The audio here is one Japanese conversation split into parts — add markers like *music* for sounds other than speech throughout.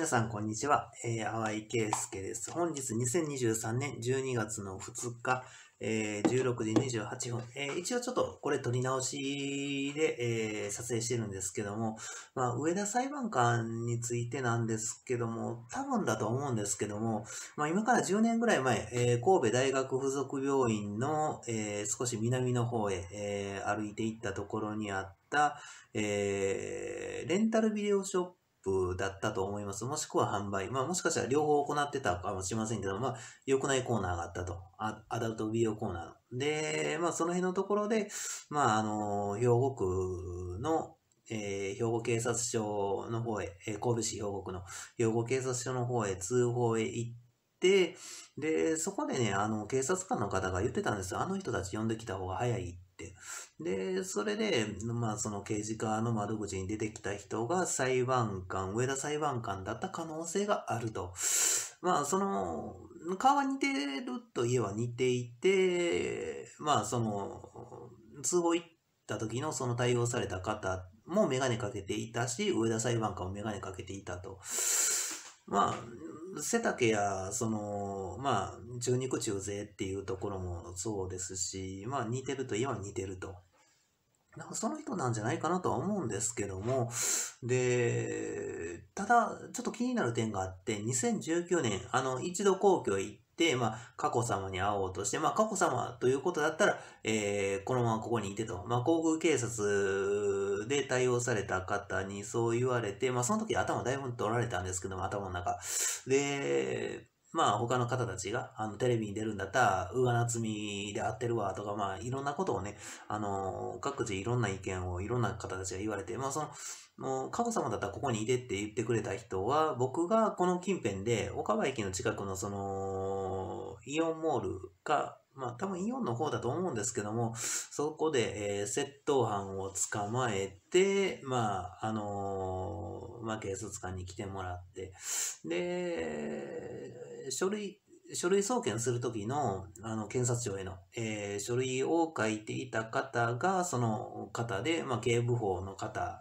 皆さん、こんにちは。えー、淡井圭介です。本日2023年12月の2日、えー、16時28分。えー、一応ちょっとこれ撮り直しで、えー、撮影してるんですけども、まあ、上田裁判官についてなんですけども、多分だと思うんですけども、まあ、今から10年ぐらい前、えー、神戸大学附属病院の、えー、少し南の方へ、えー、歩いていったところにあった、えー、レンタルビデオショッププだったと思います。もしくは販売。まあもしかしたら両方行ってたかもしれませんけど、まあ良くないコーナーがあったと。アダルト美容コーナーの。で、まあその辺のところで、まああの、兵庫区の、えー、兵庫警察署の方へ、えー、神戸市兵庫区の兵庫警察署の方へ通報へ行って、で、そこでね、あの、警察官の方が言ってたんですよ。あの人たち呼んできた方が早いって。で、それで、まあ、その刑事課の窓口に出てきた人が裁判官、上田裁判官だった可能性があると。まあ、その、顔が似てるといえば似ていて、まあ、その、通報行った時のその対応された方もメガネかけていたし、上田裁判官もメガネかけていたと。まあ、背丈や、その、まあ、中肉中背っていうところもそうですし、まあ、似てるといえば似てると。なんかその人なんじゃないかなとは思うんですけども、で、ただ、ちょっと気になる点があって、2019年、あの、一度皇居へ行って、まあ、佳子様に会おうとして、まあ、佳子様ということだったら、えー、このままここにいてと、まあ、航空警察で対応された方にそう言われて、まあ、その時頭だいぶ取られたんですけども、頭の中。で、まあ他の方たちがあのテレビに出るんだったら、うわなつみで合ってるわとか、まあいろんなことをね、あの、各自いろんな意見をいろんな方たちが言われて、まあその、もう、佳子様だったらここにいてって言ってくれた人は、僕がこの近辺で、岡場駅の近くのその、イオンモールか、まあ多分イオンの方だと思うんですけども、そこで、えー、窃盗犯を捕まえて、まあ、あのー、まあ警察官に来てもらって、で、書類、書類送検するときの、あの、検察庁への、えー、書類を書いていた方が、その方で、まあ、警部補の方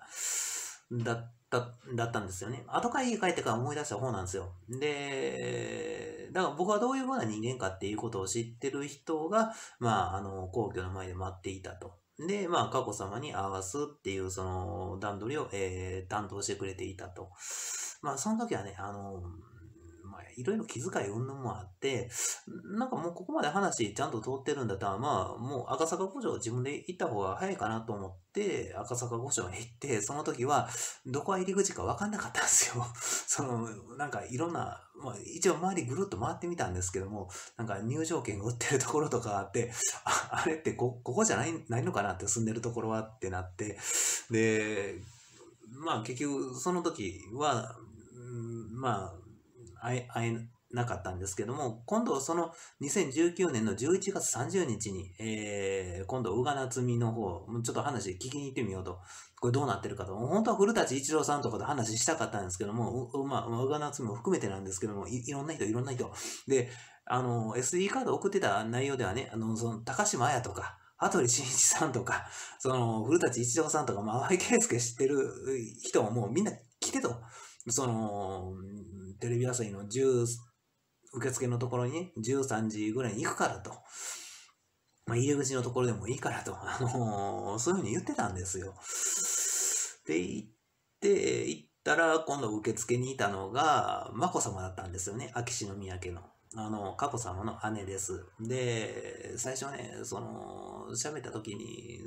だった、だったんですよね。後から家帰ってから思い出した方なんですよ。で、だから僕はどういうふうな人間かっていうことを知ってる人が、まあ、あの、皇居の前で待っていたと。で、まあ、過去様に合わすっていう、その、段取りを、えー、担当してくれていたと。まあ、その時はね、あの、いろいろ気遣い云々もあって、なんかもうここまで話ちゃんと通ってるんだったら、まあ、もう赤坂古城自分で行った方が早いかなと思って、赤坂古城に行って、その時は、どこが入り口か分かんなかったんですよ。*laughs* その、なんかいろんな、まあ、一応周りぐるっと回ってみたんですけども、なんか入場券が売ってるところとかあって、ああれってこ、ここじゃないないのかなって住んでるところはってなって、で、まあ結局その時は、まあ、会えなかったんですけども、今度その2019年の11月30日に、えー、今度、宇賀夏美の方、ちょっと話聞きに行ってみようと。これどうなってるかと。本当は古舘一郎さんとかで話したかったんですけども、まあ、宇賀夏美も含めてなんですけどもい、ろんな人、いろんな人。で、あの、SD カード送ってた内容ではね、あの、その、高島彩とか、羽鳥慎一さんとか、その、古舘一郎さんとか、まあ、淡井圭介知ってる人ももうみんな来てと。その、テレビ朝日の、受付のところにね、13時ぐらいに行くからと。まあ、入り口のところでもいいからと。あのー、そういうふうに言ってたんですよ。で、行って、行ったら、今度受付にいたのが、眞子さまだったんですよね。秋篠宮家の。あの、佳子さまの姉です。で、最初ね、その、喋った時に、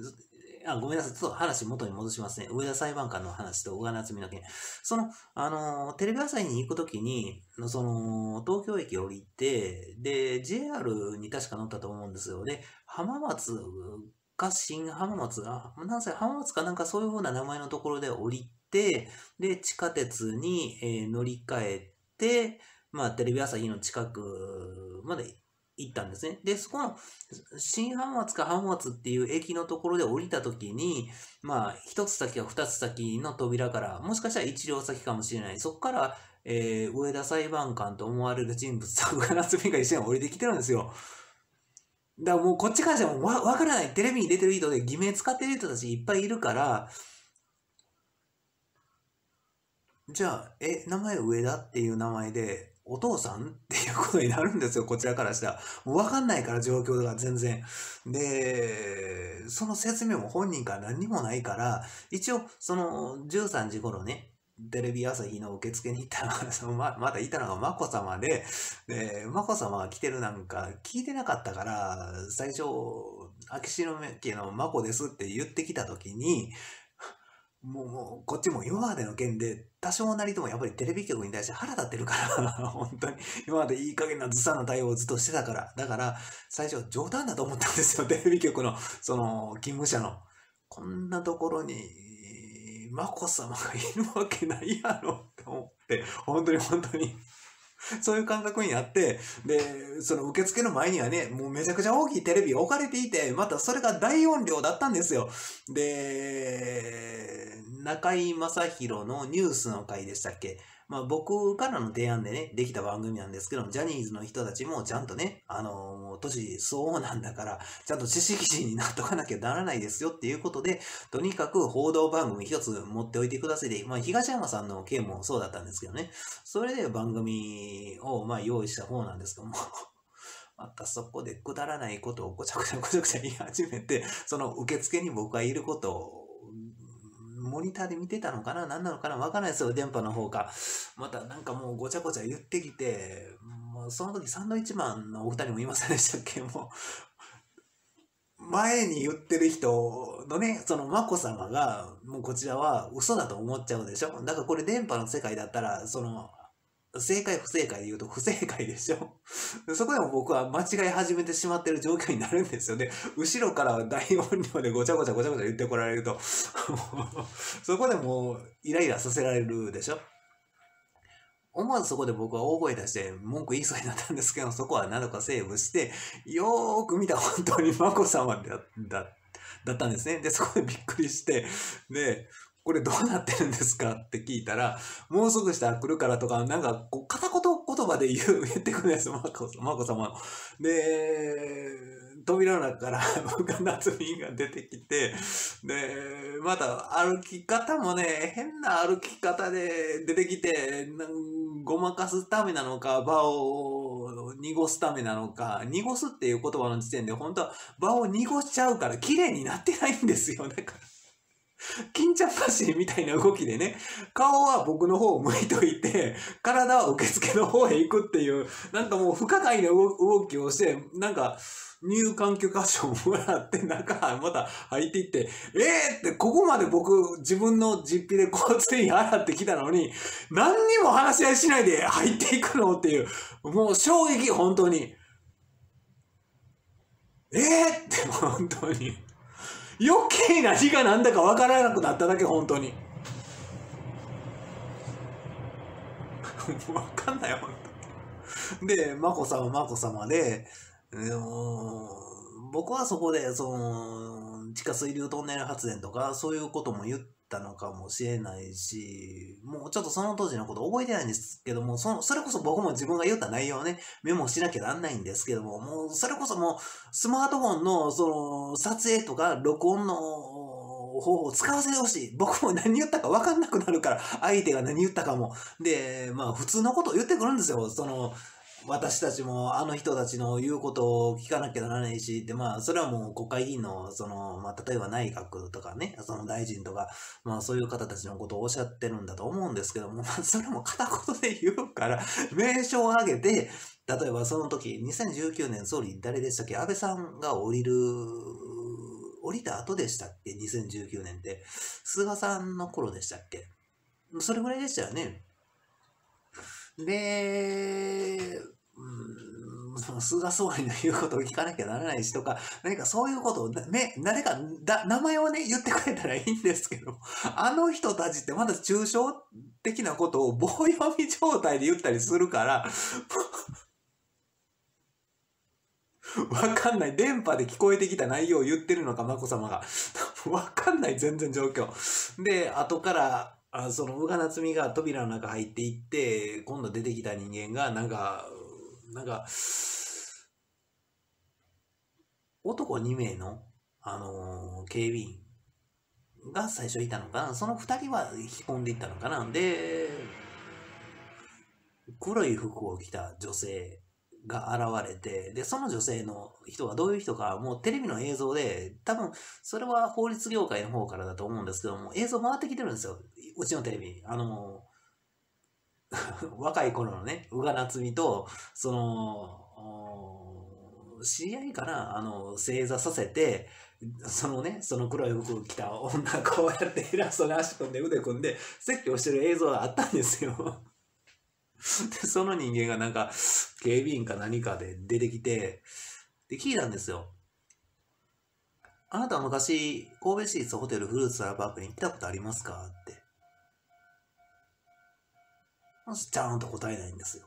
あ、ごめんなさい。ちょっと話元に戻しますね。上田裁判官の話と小川夏美の件。その、あの、テレビ朝日に行くときに、その、東京駅降りて、で、JR に確か乗ったと思うんですよ。で、浜松か新浜松、あ、なんせ浜松かなんかそういう風な名前のところで降りて、で、地下鉄に、えー、乗り換えて、まあ、テレビ朝日の近くまで行ったんですね。で、そこの新浜松か浜松っていう駅のところで降りた時に、まあ、一つ先か二つ先の扉から、もしかしたら一両先かもしれない。そこから、えー、上田裁判官と思われる人物と上夏美が一緒に降りてきてるんですよ。だからもうこっちからしてもわわからない。テレビに出てる人で偽名使ってる人たちいっぱいいるから、じゃあ、え、名前上田っていう名前で、お父さんっていうことになるんですよ、こちらからしたら。わかんないから、状況が全然。で、その説明も本人から何にもないから、一応、その、13時頃ね、テレビ朝日の受付に行ったら、そ *laughs* のま、まだいたのが眞子さまで、で、眞子さまが来てるなんか聞いてなかったから、最初、秋篠宮家の眞子ですって言ってきた時に、もう、もう、こっちも今までの件で、多少なりともやっぱりテレビ局に対して腹立ってるから *laughs* 本当に、今までいい加減なずさな対応をずっとしてたから、だから、最初冗談だと思ったんですよ、テレビ局の、その、勤務者の。こんなところに、眞子さまがいるわけないやろって思って、本当に本当に *laughs* そういう感覚になって、で、その受付の前にはね、もうめちゃくちゃ大きいテレビ置かれていて、またそれが大音量だったんですよ。で、中居正広のニュースの回でしたっけ？まあ僕からの提案でね、できた番組なんですけども、ジャニーズの人たちもちゃんとね、あのもう年相応なんだから、ちゃんと知識人になっとかなきゃならないですよっていうことで、とにかく報道番組一つ持っておいてくださいで、まあ東山さんの件もそうだったんですけどね、それで番組をまあ用意した方なんですけども、*laughs* またそこでくだらないことをごちゃごちゃごちゃごちゃ言い始めて、その受付に僕がいることをモニターで見てたのかな？何なのかな？わかんないですよ、電波の方か。またなんかもうごちゃごちゃ言ってきて、もうその時サンドイッチマンのお二人もいませんでしたっけ？*laughs* もう、前に言ってる人のね、その眞子さまが、もうこちらは嘘だと思っちゃうでしょ？だからこれ電波の世界だったら、その、正解不正解で言うと不正解でしょ *laughs* そこでも僕は間違い始めてしまってる状況になるんですよね。後ろから大音量でごちゃごちゃごちゃごちゃ言ってこられると *laughs* そこでもうイライラさせられるでしょ思わずそこで僕は大声出して文句言いそうになったんですけど、そこは何度かセーブして、よーく見た本当に眞子さまだだだったんですね。で、そこでびっくりして、で、これどうなってるんですかって聞いたら、もうすぐしたら来るからとか、なんか、こう、片言言葉で言う、言ってくるんです、マコ、マコ様。で、扉の中から僕が夏美が出てきて、で、また歩き方もね、変な歩き方で出てきて、ごまかすためなのか、場を濁すためなのか、濁すっていう言葉の時点で本当は場を濁しちゃうから綺麗になってないんですよ。だから。金ちゃん走りみたいな動きでね、顔は僕の方を向いといて、体は受付の方へ行くっていう、なんかもう不可解な動きをして、なんか、入管許可証をもらって中また入っていって、えーって、ここまで僕自分の実費で交通費払ってきたのに、何にも話し合いしないで入っていくのっていう、もう衝撃、本当に。えーって、本当に。余計何が何だか分からなくなっただけ本当に。*laughs* 分かんない本当で眞子さんは眞子さまで僕はそこでその地下水流トンネル発電とかそういうことも言ってたのかもしれないし、もうちょっとその当時のこと覚えてないんですけども、そ、それこそ僕も自分が言った内容をね、メモしなきゃなんないんですけども、もうそれこそもうスマートフォンのその撮影とか録音の方法を使わせてほしい。僕も何言ったか分かんなくなるから、相手が何言ったかも。で、まあ普通のことを言ってくるんですよ。その、私たちもあの人たちの言うことを聞かなきゃならないし、で、まあ、それはもう国会議員の、その、まあ、例えば内閣とかね、その大臣とか、まあ、そういう方たちのことをおっしゃってるんだと思うんですけども、まあ、それも片言で言うから、名称を挙げて、例えばその時、2019年総理誰でしたっけ？安倍さんが降りる、降りた後でしたっけ ?2019 年って。菅さんの頃でしたっけ？それぐらいでしたよね。で、うん、菅総理の言うことを聞かなきゃならないしとか、何かそういうことを、ね、誰かだ、名前をね、言ってくれたらいいんですけど、あの人たちってまだ抽象的なことを棒読み状態で言ったりするから、わかんない。電波で聞こえてきた内容を言ってるのか、眞子さまが。わかんない、全然状況。で、後から、あその、宇賀夏美が扉の中入っていって、今度出てきた人間が、なんか、なんか、男2名の、あのー、警備員が最初いたのかな。その二人は引き込んでいったのかな。で、黒い服を着た女性が現れて、で、その女性の人がどういう人か、もうテレビの映像で、多分、それは法律業界の方からだと思うんですけども、映像回ってきてるんですよ。うちのテレビ。あの、*laughs* 若い頃のね、宇賀夏美と、その、知り合いかなあの、正座させて、そのね、その黒い服着た女こうやって偉そうに足組んで腕組んで説教してる映像があったんですよ。で、その人間がなんか、警備員か何かで出てきて、で、聞いたんですよ。あなたは昔、神戸市立ホテルフルーツラパークに来たことありますか？って。ちゃんと答えないんですよ。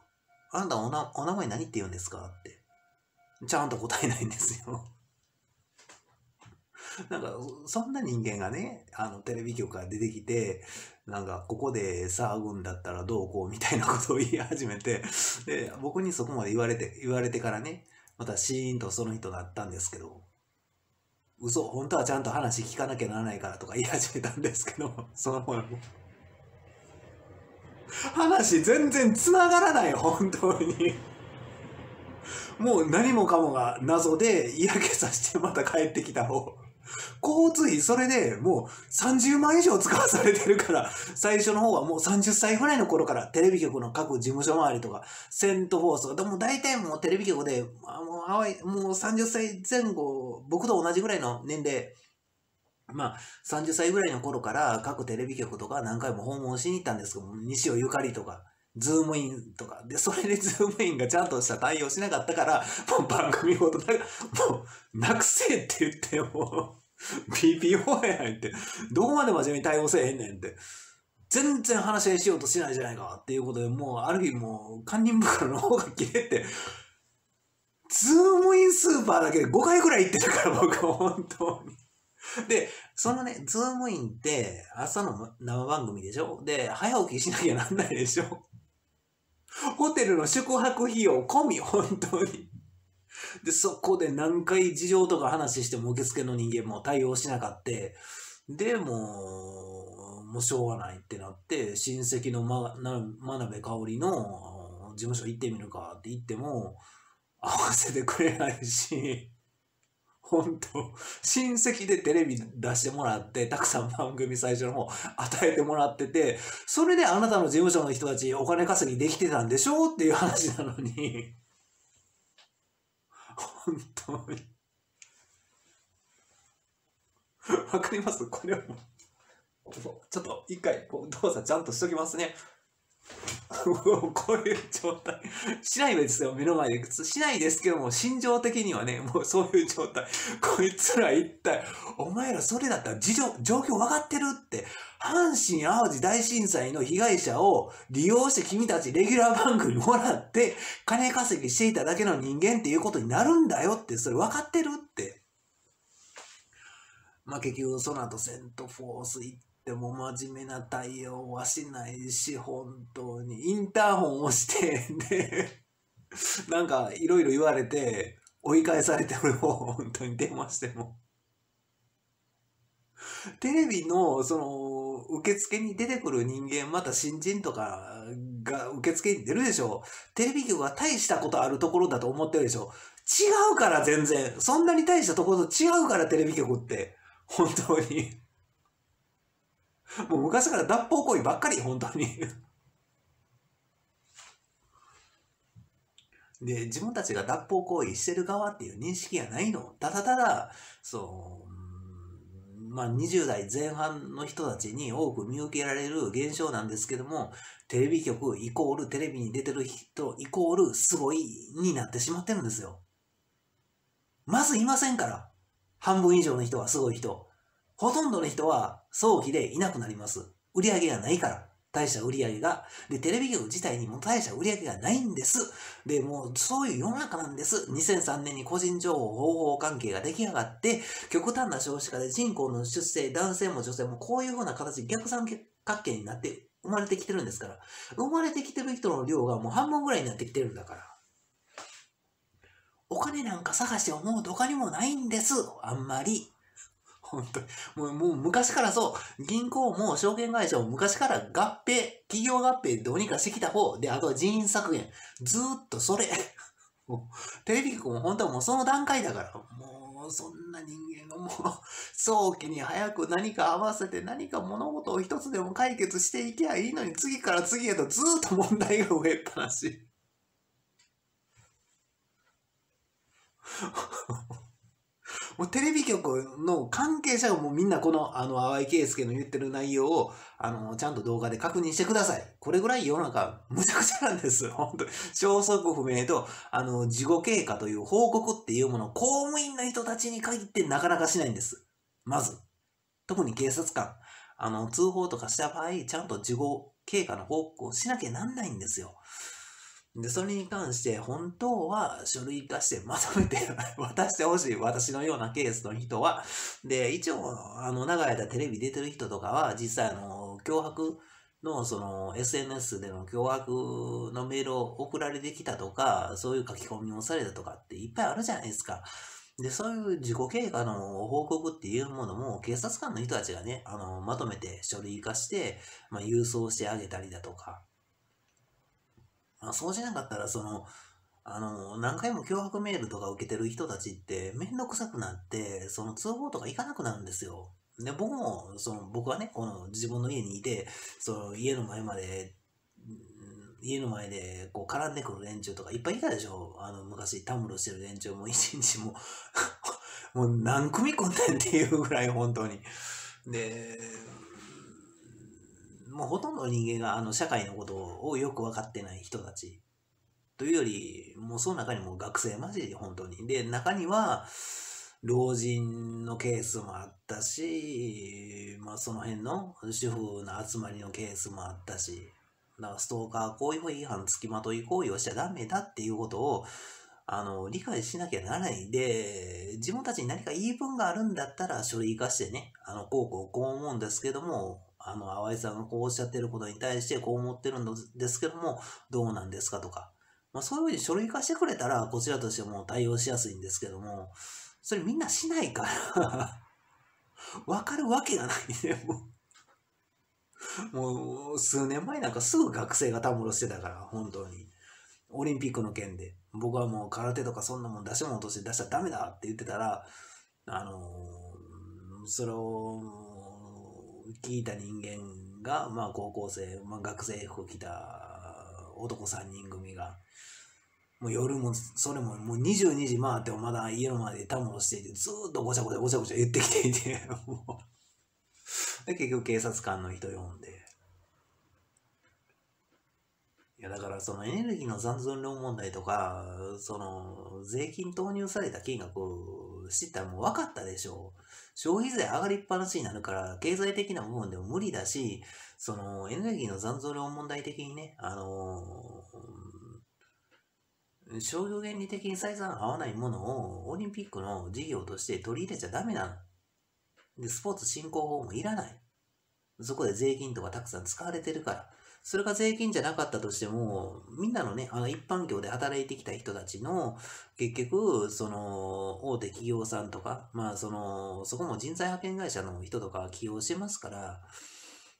あなたおなお名前何って言うんですかって。ちゃんと答えないんですよ。*laughs* なんか、そんな人間がね、あの、テレビ局から出てきて、なんか、ここで騒ぐんだったらどうこうみたいなことを言い始めて、で、僕にそこまで言われて、言われてからね、またシーンとその人だったんですけど、嘘、本当はちゃんと話聞かなきゃならないからとか言い始めたんですけど、その話全然繋がらない、本当に。もう何もかもが謎で嫌気さしてまた帰ってきた方。交通費それでもう30万以上使わされてるから、最初の方はもう30歳ぐらいの頃からテレビ局の各事務所周りとか、セントフォースとか、でも大体もうテレビ局で、もう、もう30歳前後、僕と同じぐらいの年齢、まあ、30歳ぐらいの頃から各テレビ局とか何回も訪問しに行ったんですけども、西尾ゆかりとか、ズームインとか。で、それで *laughs* ズームインがちゃんとした対応しなかったから、もう番組ごとな、もう、なくせえって言っても、PPO やんって、どこまで真面目に対応せえへんねんって。全然話し合いしようとしないじゃないかっていうことで、もう、ある日もう、堪忍袋の緒が切れて、ズームインスーパーだけで5回ぐらい行ってるから、僕は本当に。で、そのね、ズームインって朝の生番組でしょ？で、早起きしなきゃなんないでしょ？*laughs* ホテルの宿泊費用込み、本当に。で、そこで何回事情とか話しても受付の人間も対応しなかった。で、も、もうしょうがないってなって、親戚の、真鍋香織の事務所行ってみるかって言っても、合わせてくれないし、本当親戚でテレビ出してもらって、たくさん番組最初の方与えてもらってて、それであなたの事務所の人たちお金稼ぎできてたんでしょうっていう話なのに、本当に。わかります？これはもう。ちょっと一回動作ちゃんとしときますね。*laughs* こういう状態。しないですよ、目の前で。しないですけども、心情的にはね、*laughs* もうそういう状態。こいつら一体、お前らそれだったら事情、状況分かってるって。阪神淡路大震災の被害者を利用して君たちレギュラー番組もらって、金稼ぎしていただけの人間っていうことになるんだよって、それ分かってるって。まあ結局その後セントフォース行って、でも真面目な対応はしないし、本当に。インターホンをして、で、*laughs* なんかいろいろ言われて、追い返されて俺も本当に電話しても。テレビの、その、受付に出てくる人間、また新人とかが受付に出るでしょテレビ局が大したことあるところだと思ってるでしょ違うから全然。そんなに大したところと違うからテレビ局って。本当に。*laughs* もう昔から脱法行為ばっかり、本当にで、自分たちが脱法行為してる側っていう認識がないの。ただただ、そう、まあ20代前半の人たちに多く見受けられる現象なんですけども、テレビ局イコールテレビに出てる人イコールすごいになってしまってるんですよ。まずいませんから。半分以上の人はすごい人。ほとんどの人は早期でいなくなります。売り上げがないから。大した売り上げが。で、テレビ局自体にも大した売り上げがないんです。で、もうそういう世の中なんです。2003年に個人情報方法関係が出来上がって、極端な少子化で人口の出生、男性も女性もこういうふうな形、逆三角形になって生まれてきてるんですから。生まれてきてる人の量がもう半分ぐらいになってきてるんだから。お金なんか探して思うとかにもないんです。あんまり。本当に。もう、もう昔からそう、銀行も証券会社も昔から合併、企業合併どうにかしてきた方、で、あとは人員削減。ずーっとそれ。*laughs* もうテレビ局も本当はもうその段階だから、もうそんな人間がもう早期に早く何か合わせて何か物事を一つでも解決していけばいいのに次から次へとずっと問題が増えっぱなし。*laughs* もうテレビ局の関係者がもうみんなこの、あの、淡井圭介の言ってる内容を、あの、ちゃんと動画で確認してください。これぐらい世の中、むちゃくちゃなんです。*laughs* 本当消息不明と、あの、事後経過という報告っていうものを公務員の人たちに限ってなかなかしないんです。まず。特に警察官。あの、通報とかした場合、ちゃんと事後経過の報告をしなきゃなんないんですよ。で、それに関して本当は書類化してまとめて渡してほしい。私のようなケースの人は。で、一応、あの、長い間テレビ出てる人とかは、実際あの、脅迫の、その、SNS での脅迫のメールを送られてきたとか、そういう書き込みをされたとかっていっぱいあるじゃないですか。で、そういう自己経過の報告っていうものも、警察官の人たちがね、あの、まとめて書類化して、まあ、郵送してあげたりだとか、まあ、そうしなかったら、その、あの、何回も脅迫メールとか受けてる人たちってめんどくさくなって、その通報とか行かなくなるんですよ。で、僕も、その、僕はね、この自分の家にいて、その家の前まで、家の前でこう絡んでくる連中とかいっぱいいたでしょあの、昔タムロしてる連中も一日も *laughs* もう何組来んねんっていうぐらい本当に。で、もうほとんどの人間があの社会のことをよく分かってない人たち。というより、もうその中にも学生マジで本当に。で、中には、老人のケースもあったし、まあその辺の主婦の集まりのケースもあったし、だからストーカー行為法違反付きまとい行為をしちゃダメだっていうことを、あの、理解しなきゃならないで、自分たちに何か言い分があるんだったら書類化してね、あの、こうこうこう思うんですけども、あの、淡井さんがこうおっしゃってることに対してこう思ってるんですけども、どうなんですかとか。まあ、そういうふうに書類化してくれたら、こちらとしても対応しやすいんですけども、それみんなしないから *laughs* わかるわけがないね、もう。もう、数年前なんかすぐ学生がたむろしてたから、本当に。オリンピックの件で。僕はもう空手とかそんなもん出し物として出しちゃダメだって言ってたら、あのー、それを、聞いた人間が、まあ高校生、まあ学生服着た男3人組が、もう夜も、それももう22時回ってもまだ家の前でタムをしていて、ずっとごちゃごちゃごちゃごちゃ言ってきていて、*laughs* もう。結局警察官の人呼んで。いや、だからそのエネルギーの残存量問題とか、その税金投入された金額知ったらもう分かったでしょう。消費税上がりっぱなしになるから、経済的な部分でも無理だし、その、エネルギーの残像量問題的にね、あのー、商業原理的に採算合わないものをオリンピックの事業として取り入れちゃダメなの。で、スポーツ振興法もいらない。そこで税金とかたくさん使われてるから。それが税金じゃなかったとしても、みんなのね、あの一般業で働いてきた人たちの、結局、その、大手企業さんとか、まあ、その、そこも人材派遣会社の人とか起用してますから、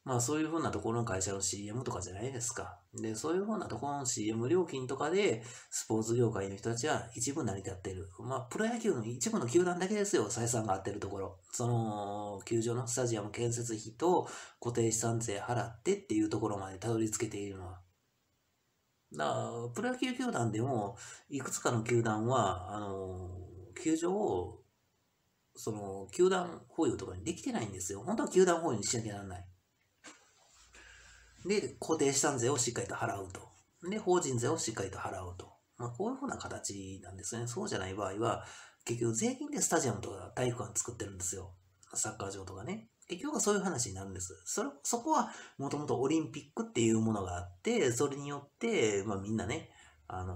まあそういうふうなところの会社の CM とかじゃないですか。で、そういうふうなところの CM 料金とかで、スポーツ業界の人たちは一部成り立ってる。まあ、プロ野球の一部の球団だけですよ、採算が合ってるところ。その、球場のスタジアム建設費と固定資産税払ってっていうところまでたどり着けているのは。だから、プロ野球球団でも、いくつかの球団は、あの、球場を、その、球団保有とかにできてないんですよ。本当は球団保有にしなきゃならない。で、固定資産税をしっかりと払うと。で、法人税をしっかりと払うと。まあ、こういうふうな形なんですね。そうじゃない場合は、結局税金でスタジアムとか体育館作ってるんですよ。サッカー場とかね。結局はそういう話になるんです。それ、そこはもともとオリンピックっていうものがあって、それによって、まあみんなね、あの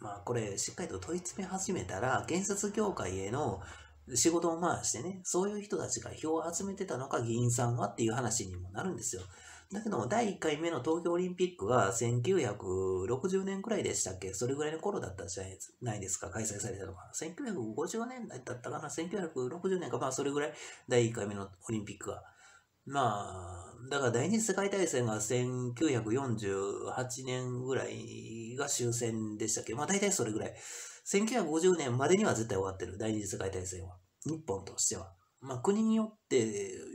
ー、まあこれしっかりと問い詰め始めたら、建設業界への仕事を回してね、そういう人たちが票を集めてたのか議員さんはっていう話にもなるんですよ。だけども、第1回目の東京オリンピックは1960年くらいでしたっけ？それぐらいの頃だったじゃないですか、開催されたのが。1950年代だったかな ?1960 年か、まあそれぐらい、第1回目のオリンピックが。まあ、だから第二次世界大戦が1948年ぐらいが終戦でしたっけ？まあ大体それぐらい。1950年までには絶対終わってる、第二次世界大戦は。日本としては。まあ、国によって、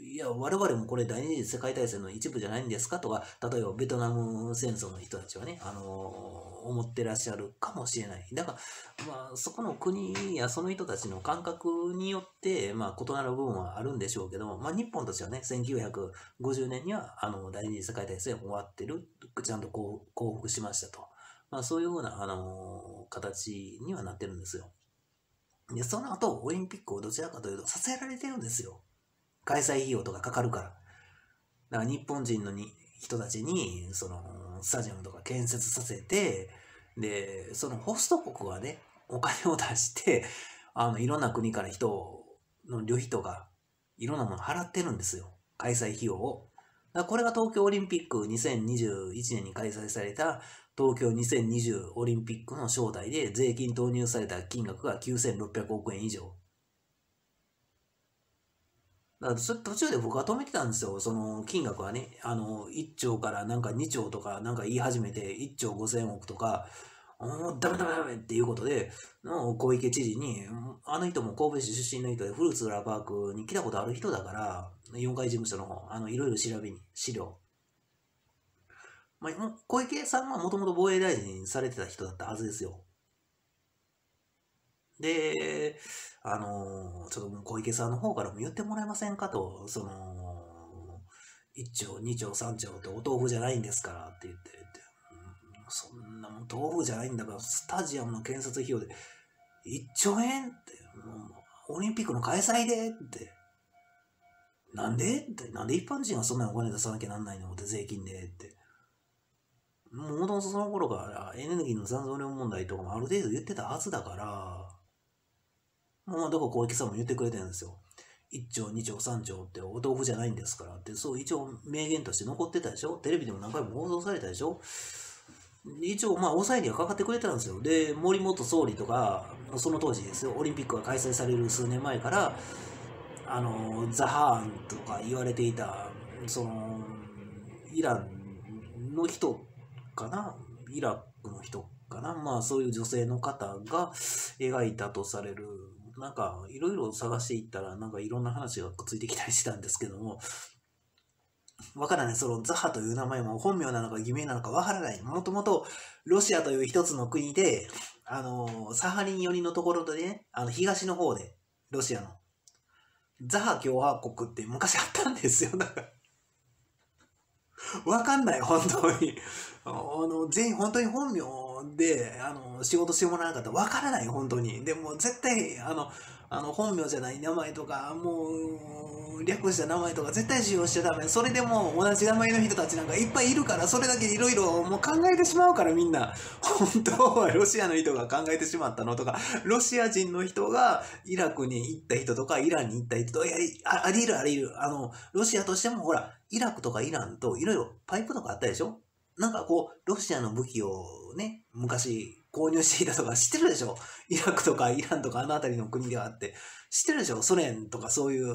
いや、我々もこれ第二次世界大戦の一部じゃないんですかとか、例えばベトナム戦争の人たちはね、あのー、思ってらっしゃるかもしれない。だから、まあ、そこの国やその人たちの感覚によって、まあ、異なる部分はあるんでしょうけども、まあ、日本としてはね、1950年には、あの、第二次世界大戦終わってる、ちゃんと降伏しましたと。まあ、そういうような、あの、形にはなってるんですよ。で、その後、オリンピックをどちらかというと、支えられてるんですよ。開催費用とかかかるから。だから日本人のに人たちに、その、スタジアムとか建設させて、で、そのホスト国はね、お金を出して、あの、いろんな国から人の旅費とか、いろんなもの払ってるんですよ。開催費用を。だこれが東京オリンピック2021年に開催された東京2020オリンピックの招待で税金投入された金額が9600億円以上。だから途中で僕は止めてたんですよ。その金額はね、あの、1兆からなんか2兆とかなんか言い始めて、1兆5000億とか、もうダメダメダメっていうことで、の小池知事に、あの人も神戸市出身の人でフルーツラパークに来たことある人だから、4階事務所の方、あの、いろいろ調べに、資料まあ、小池さんはもともと防衛大臣されてた人だったはずですよ。で、あの、ちょっと小池さんの方からも言ってもらえませんかと、その、1兆、2兆、3兆ってお豆腐じゃないんですからって言って、そんなもん豆腐じゃないんだから、スタジアムの建設費用で1兆円って、オリンピックの開催でって、なんでって、なんで一般人がそんなにお金出さなきゃなんないのって税金でって。もともとその頃からエネルギーの残存量問題とかもある程度言ってたはずだから、まあ、どこ小池さんも言ってくれてるんですよ。1兆、2兆、3兆ってお豆腐じゃないんですからって、そう一応名言として残ってたでしょ？テレビでも何回も放送されたでしょ？一応、まあ、抑えにはかかってくれたんですよ。で、森元総理とか、その当時ですよ、オリンピックが開催される数年前から、あの、ザハーンとか言われていた、その、イランの人かな？イラクの人かな？まあそういう女性の方が描いたとされるなんかいろいろ探していったらなんかいろんな話がくっついてきたりしたんですけどもわからない。そのザハという名前も本名なのか偽名なのかわからない。もともとロシアという一つの国で、あの、サハリン寄りのところでね、あの、東の方で、ロシアの、ザハ共和国って昔あったんですよ。だからわかんない、本当に。あの、全員本当に本名で、あの、仕事してもらわなかったらわからない、本当に。でも、絶対、あの、あの、本名じゃない名前とか、もう、略した名前とか絶対使用しちゃダメ。それでも同じ名前の人たちなんかいっぱいいるから、それだけいろいろもう考えてしまうからみんな。本当はロシアの人が考えてしまったのとか、ロシア人の人がイラクに行った人とか、イランに行った人とか、いや、あり得るあり得る。あの、ロシアとしてもほら、イラクとかイランといろいろパイプとかあったでしょなんかこう、ロシアの武器をね、昔購入していたとか知ってるでしょ？*laughs* イラクとかイランとかあの辺りの国ではあって。知ってるでしょ？ソ連とかそういう、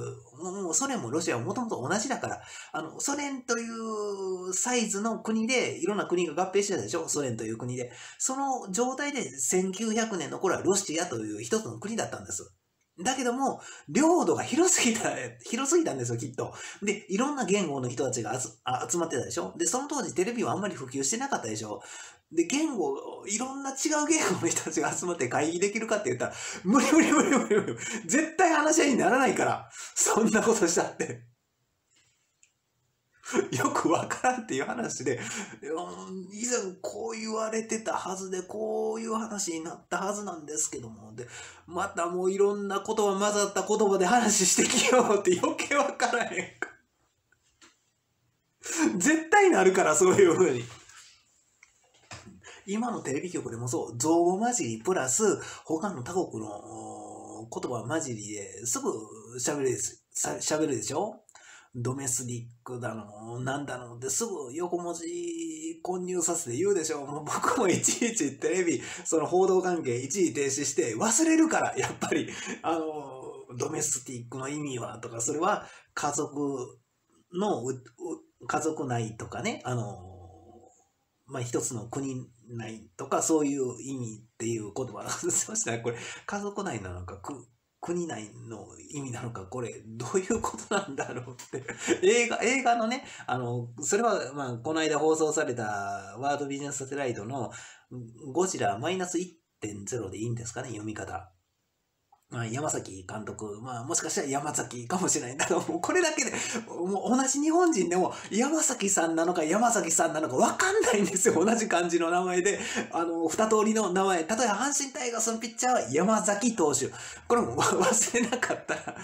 もうソ連もロシアももともと同じだから、あの、ソ連というサイズの国でいろんな国が合併してたでしょ？ソ連という国で。その状態で1900年の頃はロシアという一つの国だったんです。だけども、領土が広すぎた、*laughs* 広すぎたんですよ、きっと。で、いろんな言語の人たちが集まってたでしょ？で、その当時テレビはあんまり普及してなかったでしょ？で、言語、いろんな違う言語の人たちが集まって会議できるかって言ったら、無理無理無理無理無理。絶対話し合いにならないから。そんなことしたって。*laughs* よくわからんっていう話で、以前こう言われてたはずで、こういう話になったはずなんですけども、で、またもういろんな言葉混ざった言葉で話してきようって余計わからへんか。*laughs* 絶対なるから、そういうふうに。今のテレビ局でもそう、造語混じりプラス、他の他国の言葉混じりですぐ喋るです、さ喋るでしょ？ドメスティックだの、なんだのってすぐ横文字混入させて言うでしょ。もう僕もいちいちテレビ、その報道関係一時停止して忘れるから、やっぱり、あの、ドメスティックの意味はとか、それは家族の、家族内とかね、あの、まあ、一つの国内とかそういう意味っていう言葉そしたらこれ家族内なのか国内の意味なのかこれどういうことなんだろうって *laughs* 映画映画のねあのそれはまあこの間放送されたワードビジネスサテライトのゴジラマイナス1.0でいいんですかね読み方。まあ、山崎監督、まあ、もしかしたら山崎かもしれない。だからもうこれだけで、もう同じ日本人でも山崎さんなのか山崎さんなのか分かんないんですよ。同じ漢字の名前で、あの、二通りの名前。例えば阪神タイガースのピッチャーは山崎投手。これも忘れなかったら、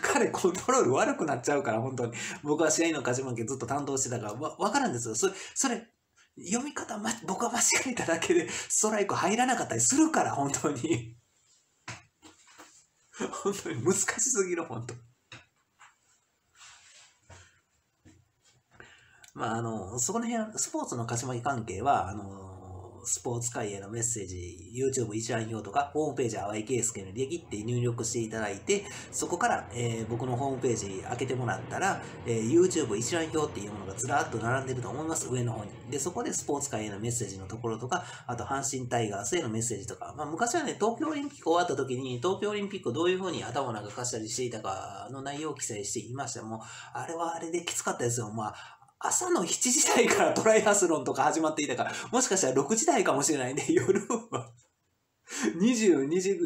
彼コントロール悪くなっちゃうから、本当に。僕は試合の勝ち負けずっと担当してたから、わ分かるんですよ。それ、それ、読み方、ま、僕は間違えただけで、ストライク入らなかったりするから、本当に。本当に難しすぎる、本当。まあ、あの、そこら辺、スポーツの勝ち負け関係は、あの、スポーツ界へのメッセージ、YouTube 一覧表とか、ホームページ、淡井圭介の履歴って入力していただいて、そこから、えー僕のホームページ開けてもらったら、えー YouTube 一覧表っていうものがずらっと並んでると思います、上の方に。で、そこでスポーツ界へのメッセージのところとか、あと阪神タイガースへのメッセージとか、まあ昔はね、東京オリンピック終わった時に、東京オリンピックをどういう風に頭をなんか貸したりしていたかの内容を記載していました。もう、あれはあれできつかったですよ。まあ、朝の7時台からトライアスロンとか始まっていたから、もしかしたら6時台かもしれないね、*laughs* 夜は。22時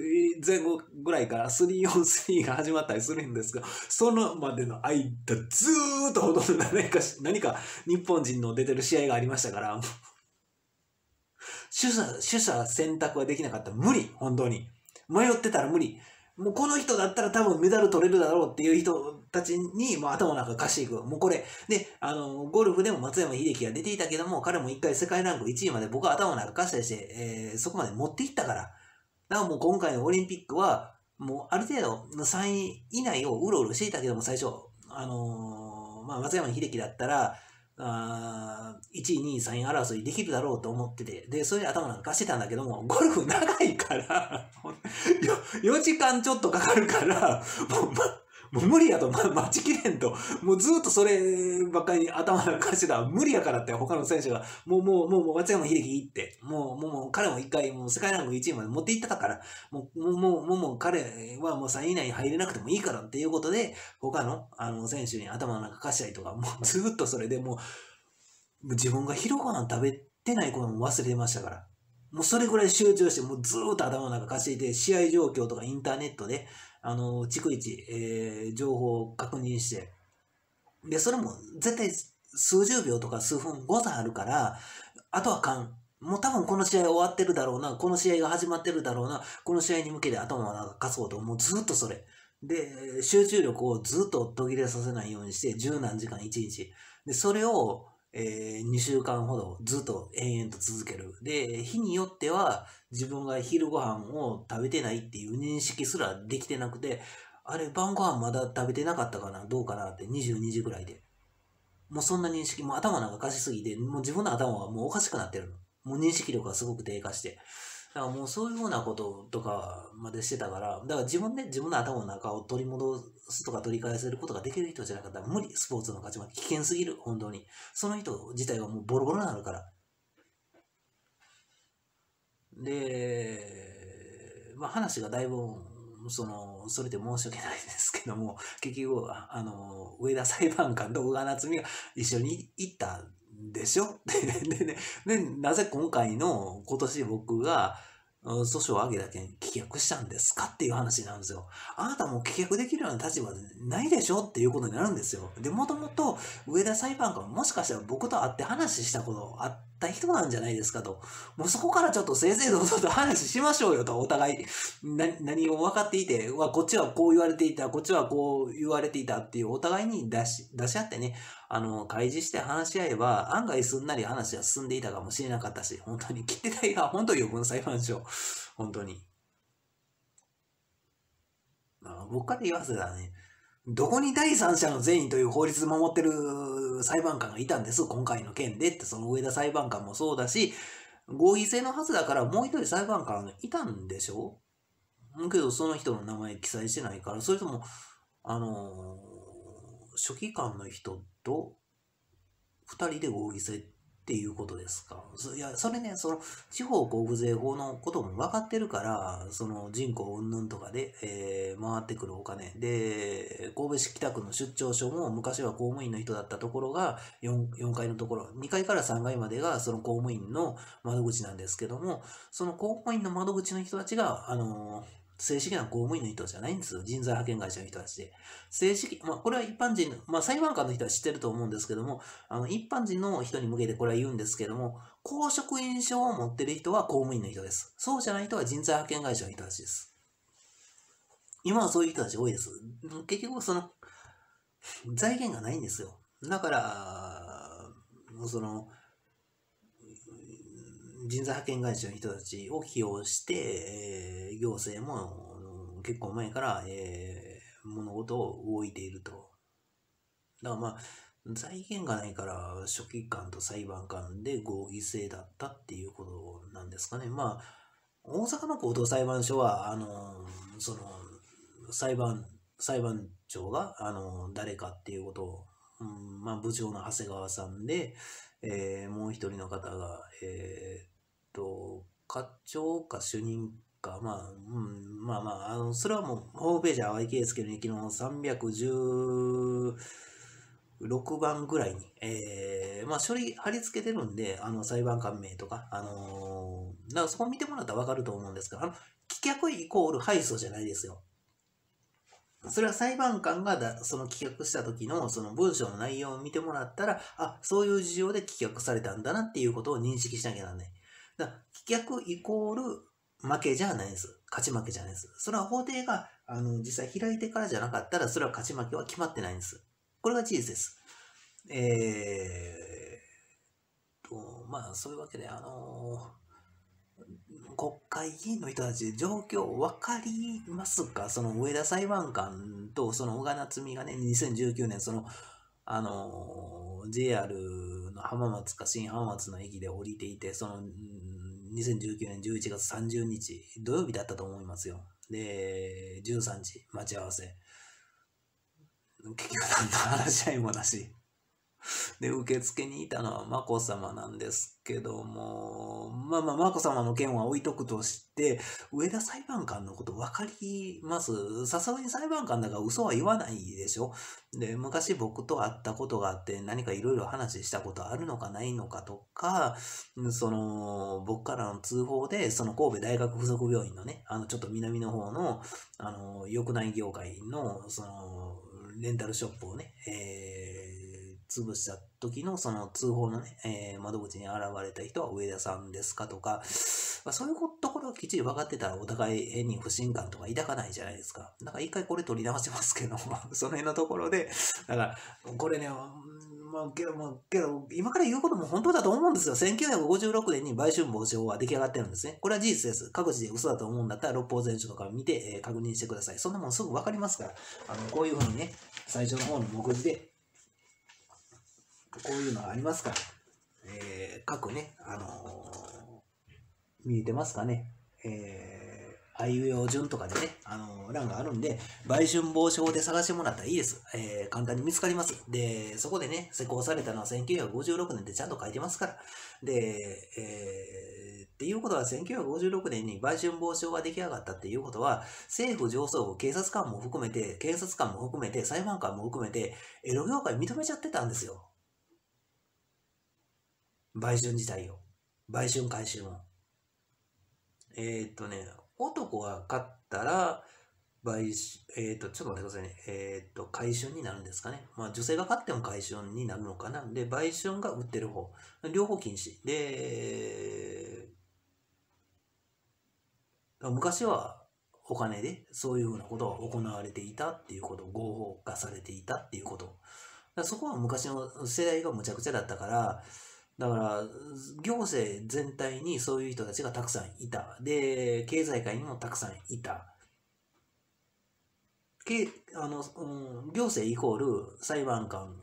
前後ぐらいから 3on3 が始まったりするんですが、そのまでの間、ずーっとほとんど何か、何か日本人の出てる試合がありましたから、取捨、取捨選択はできなかった。無理、本当に。迷ってたら無理。もうこの人だったら多分メダル取れるだろうっていう人たちにもう頭の中貸していく。もうこれ。で、あの、ゴルフでも松山英樹が出ていたけども、彼も一回世界ランク1位まで僕は頭の中貸したりして、えーそこまで持っていったから。だからもう今回のオリンピックは、もうある程度の3位以内をうろうろしていたけども、最初、あのーまあ、松山英樹だったら、あ1、2、3位争いできるだろうと思ってて、で、それで頭なんかしてたんだけども、ゴルフ長いから、*laughs* 4時間ちょっとかかるから、もう、ま、もう無理やと、ま、待ちきれんと、もうずっとそればっかり頭なんかしてたら無理やからって他の選手が、もうもう、もう、もう松山英樹行って、もう、もう、彼も一回もう世界ランク1位まで持っていってたから、もう、もう、もう、もう、彼はもう3位以内に入れなくてもいいからっていうことで、他の、あの、選手に頭の中貸したりとか、もうずっとそれでもう、自分が昼ご飯食べてないことも忘れてましたから。もうそれぐらい集中して、もうずーっと頭の中貸していて、試合状況とかインターネットで、あの、逐一、えー情報を確認して、で、それも絶対数十秒とか数分誤差あるから、あとは勘。もう多分この試合終わってるだろうな、この試合が始まってるだろうな、この試合に向けて頭をなんかそうと、もうずっとそれ。で、集中力をずっと途切れさせないようにして、十何時間一日。で、それを、え2週間ほどずっと延々と続ける。で、日によっては自分が昼ご飯を食べてないっていう認識すらできてなくて、あれ、晩ご飯まだ食べてなかったかな？どうかなって22時ぐらいで。もうそんな認識、もう頭なんか貸しすぎて、もう自分の頭はもうおかしくなってるの。もう認識力がすごく低下して。だからもうそういうふうなこととかまでしてたから、だから自分で自分の頭の中を取り戻すとか取り返せることができる人じゃなかったら無理、スポーツの勝ち負け。危険すぎる、本当に。その人自体はもうボロボロになるから。で、まあ話がだいぶ、その、それで申し訳ないですけども、結局、あの、上田裁判官と小川夏美が一緒に行ったでしょ *laughs* でねで、なぜ今回の今年僕が、訴訟を挙げた件棄却したんですかっていう話なんですよ。あなたも棄却できるような立場でないでしょっていうことになるんですよ。で、もともと上田裁判官もしかしたら僕と会って話したことあった人なんじゃないですかと。もうそこからちょっと正々堂々と話しましょうよと、お互い。な何を分かっていて、わ、こっちはこう言われていた、こっちはこう言われていたっていうお互いに出し、出し合ってね、あの、開示して話し合えば、案外すんなり話は進んでいたかもしれなかったし、本当に、切手代が本当に余分裁判所。本当に。まあ、僕から言わせたらね、どこに第三者の善意という法律守ってる裁判官がいたんです、今回の件でって、その上田裁判官もそうだし、合意制のはずだからもう一人裁判官がいたんでしょ？けどその人の名前記載してないから、それとも、あのー、書記官の人と二人で合議制っていうことですか？いや、それね、その、地方交付税法のことも分かってるから、その人口云々とかで、えー、回ってくるお金。で、神戸市北区の出張所も昔は公務員の人だったところが4、4階のところ、2階から3階までがその公務員の窓口なんですけども、その公務員の窓口の人たちが、あのー正式な公務員の人じゃないんですよ。人材派遣会社の人たちで。正式、まあ、これは一般人、まあ、裁判官の人は知ってると思うんですけども、あの、一般人の人に向けてこれは言うんですけども、公職員証を持ってる人は公務員の人です。そうじゃない人は人材派遣会社の人たちです。今はそういう人たち多いです。結局、その、財源がないんですよ。だから、その、人材派遣会社の人たちを起用して、えー、行政も結構前から、えー、物事を動いていると。だからまあ、財源がないから書記官と裁判官で合議制だったっていうことなんですかね。まあ、大阪の高等裁判所は、あの、その、裁判、裁判長が、あの、誰かっていうことを、うん、まあ、部長の長谷川さんで、えー、もう一人の方が、えと、課長か主任か、まあ、うん、まあまあ、あの、それはもう、ホームページ、淡井圭介の日記の316番ぐらいに、えー、まあ、書類貼り付けてるんで、あの、裁判官名とか、あのー、だからそこ見てもらったらわかると思うんですけど、あの、棄却イコール敗訴じゃないですよ。それは裁判官がだその棄却した時のその文章の内容を見てもらったら、あ、そういう事情で棄却されたんだなっていうことを認識しなきゃなんない。だ棄却イコール負けじゃないです。勝ち負けじゃないです。それは法廷があの実際開いてからじゃなかったら、それは勝ち負けは決まってないんです。これが事実です。えー、と、まあ、そういうわけで、あの国会議員の人たち、状況分かりますか？その上田裁判官とその小川夏美がね、2019年、その、あのー、JR 浜松か新浜松の駅で降りていて、その、2019年11月30日、土曜日だったと思いますよ。で、13時、待ち合わせ。結局何の話し合いもなし。*laughs* で、受付にいたのは眞子さまなんですけども、まあまあ、眞子さまの件は置いとくとして、上田裁判官のこと分かります？さすがに裁判官だから嘘は言わないでしょ？で、昔僕と会ったことがあって何かいろいろ話したことあるのかないのかとか、その、僕からの通報で、その神戸大学附属病院のね、あの、ちょっと南の方の、あの、浴内業界の、その、レンタルショップをね、えー潰した時のその通報のね、えー、窓口に現れた人は上田さんですかとか、まあ、そういうところがきっちり分かってたらお互い変に不信感とか抱かないじゃないですか。だから一回これ取り直しますけど、*laughs* その辺のところで、だから、これね、まあ、けど、まあ、けど、今から言うことも本当だと思うんですよ。1956年に売春防止法は出来上がってるんですね。これは事実です。各自で嘘だと思うんだったら、六法全書とか見て、えー、確認してください。そんなもんすぐ分かりますから。あの、こういうふうにね、最初の方の目次で、こういうのがありますから、えー、各ね、あのー、見えてますかね、えー、あいうえお順とかでね、あのー、欄があるんで、売春防止法で探してもらったらいいです。えー、簡単に見つかります。で、そこでね、施行されたのは1956年でちゃんと書いてますから。で、えー、っていうことは1956年に売春防止法が出来上がったっていうことは、政府上層部、警察官も含めて、検察官も含めて、裁判官も含めて、エロ業界認めちゃってたんですよ。売春自体を。売春回収を。えー、っとね、男が勝ったら、売えー、っと、ちょっと待ってくださいね。えー、っと、回春になるんですかね。まあ、女性が勝っても回春になるのかな。で、売春が売ってる方。両方禁止。で、昔はお金でそういうふうなことが行われていたっていうこと、合法化されていたっていうこと。そこは昔の世代がむちゃくちゃだったから、だから、行政全体にそういう人たちがたくさんいた。で、経済界にもたくさんいた。けあの、うん、行政イコール裁判官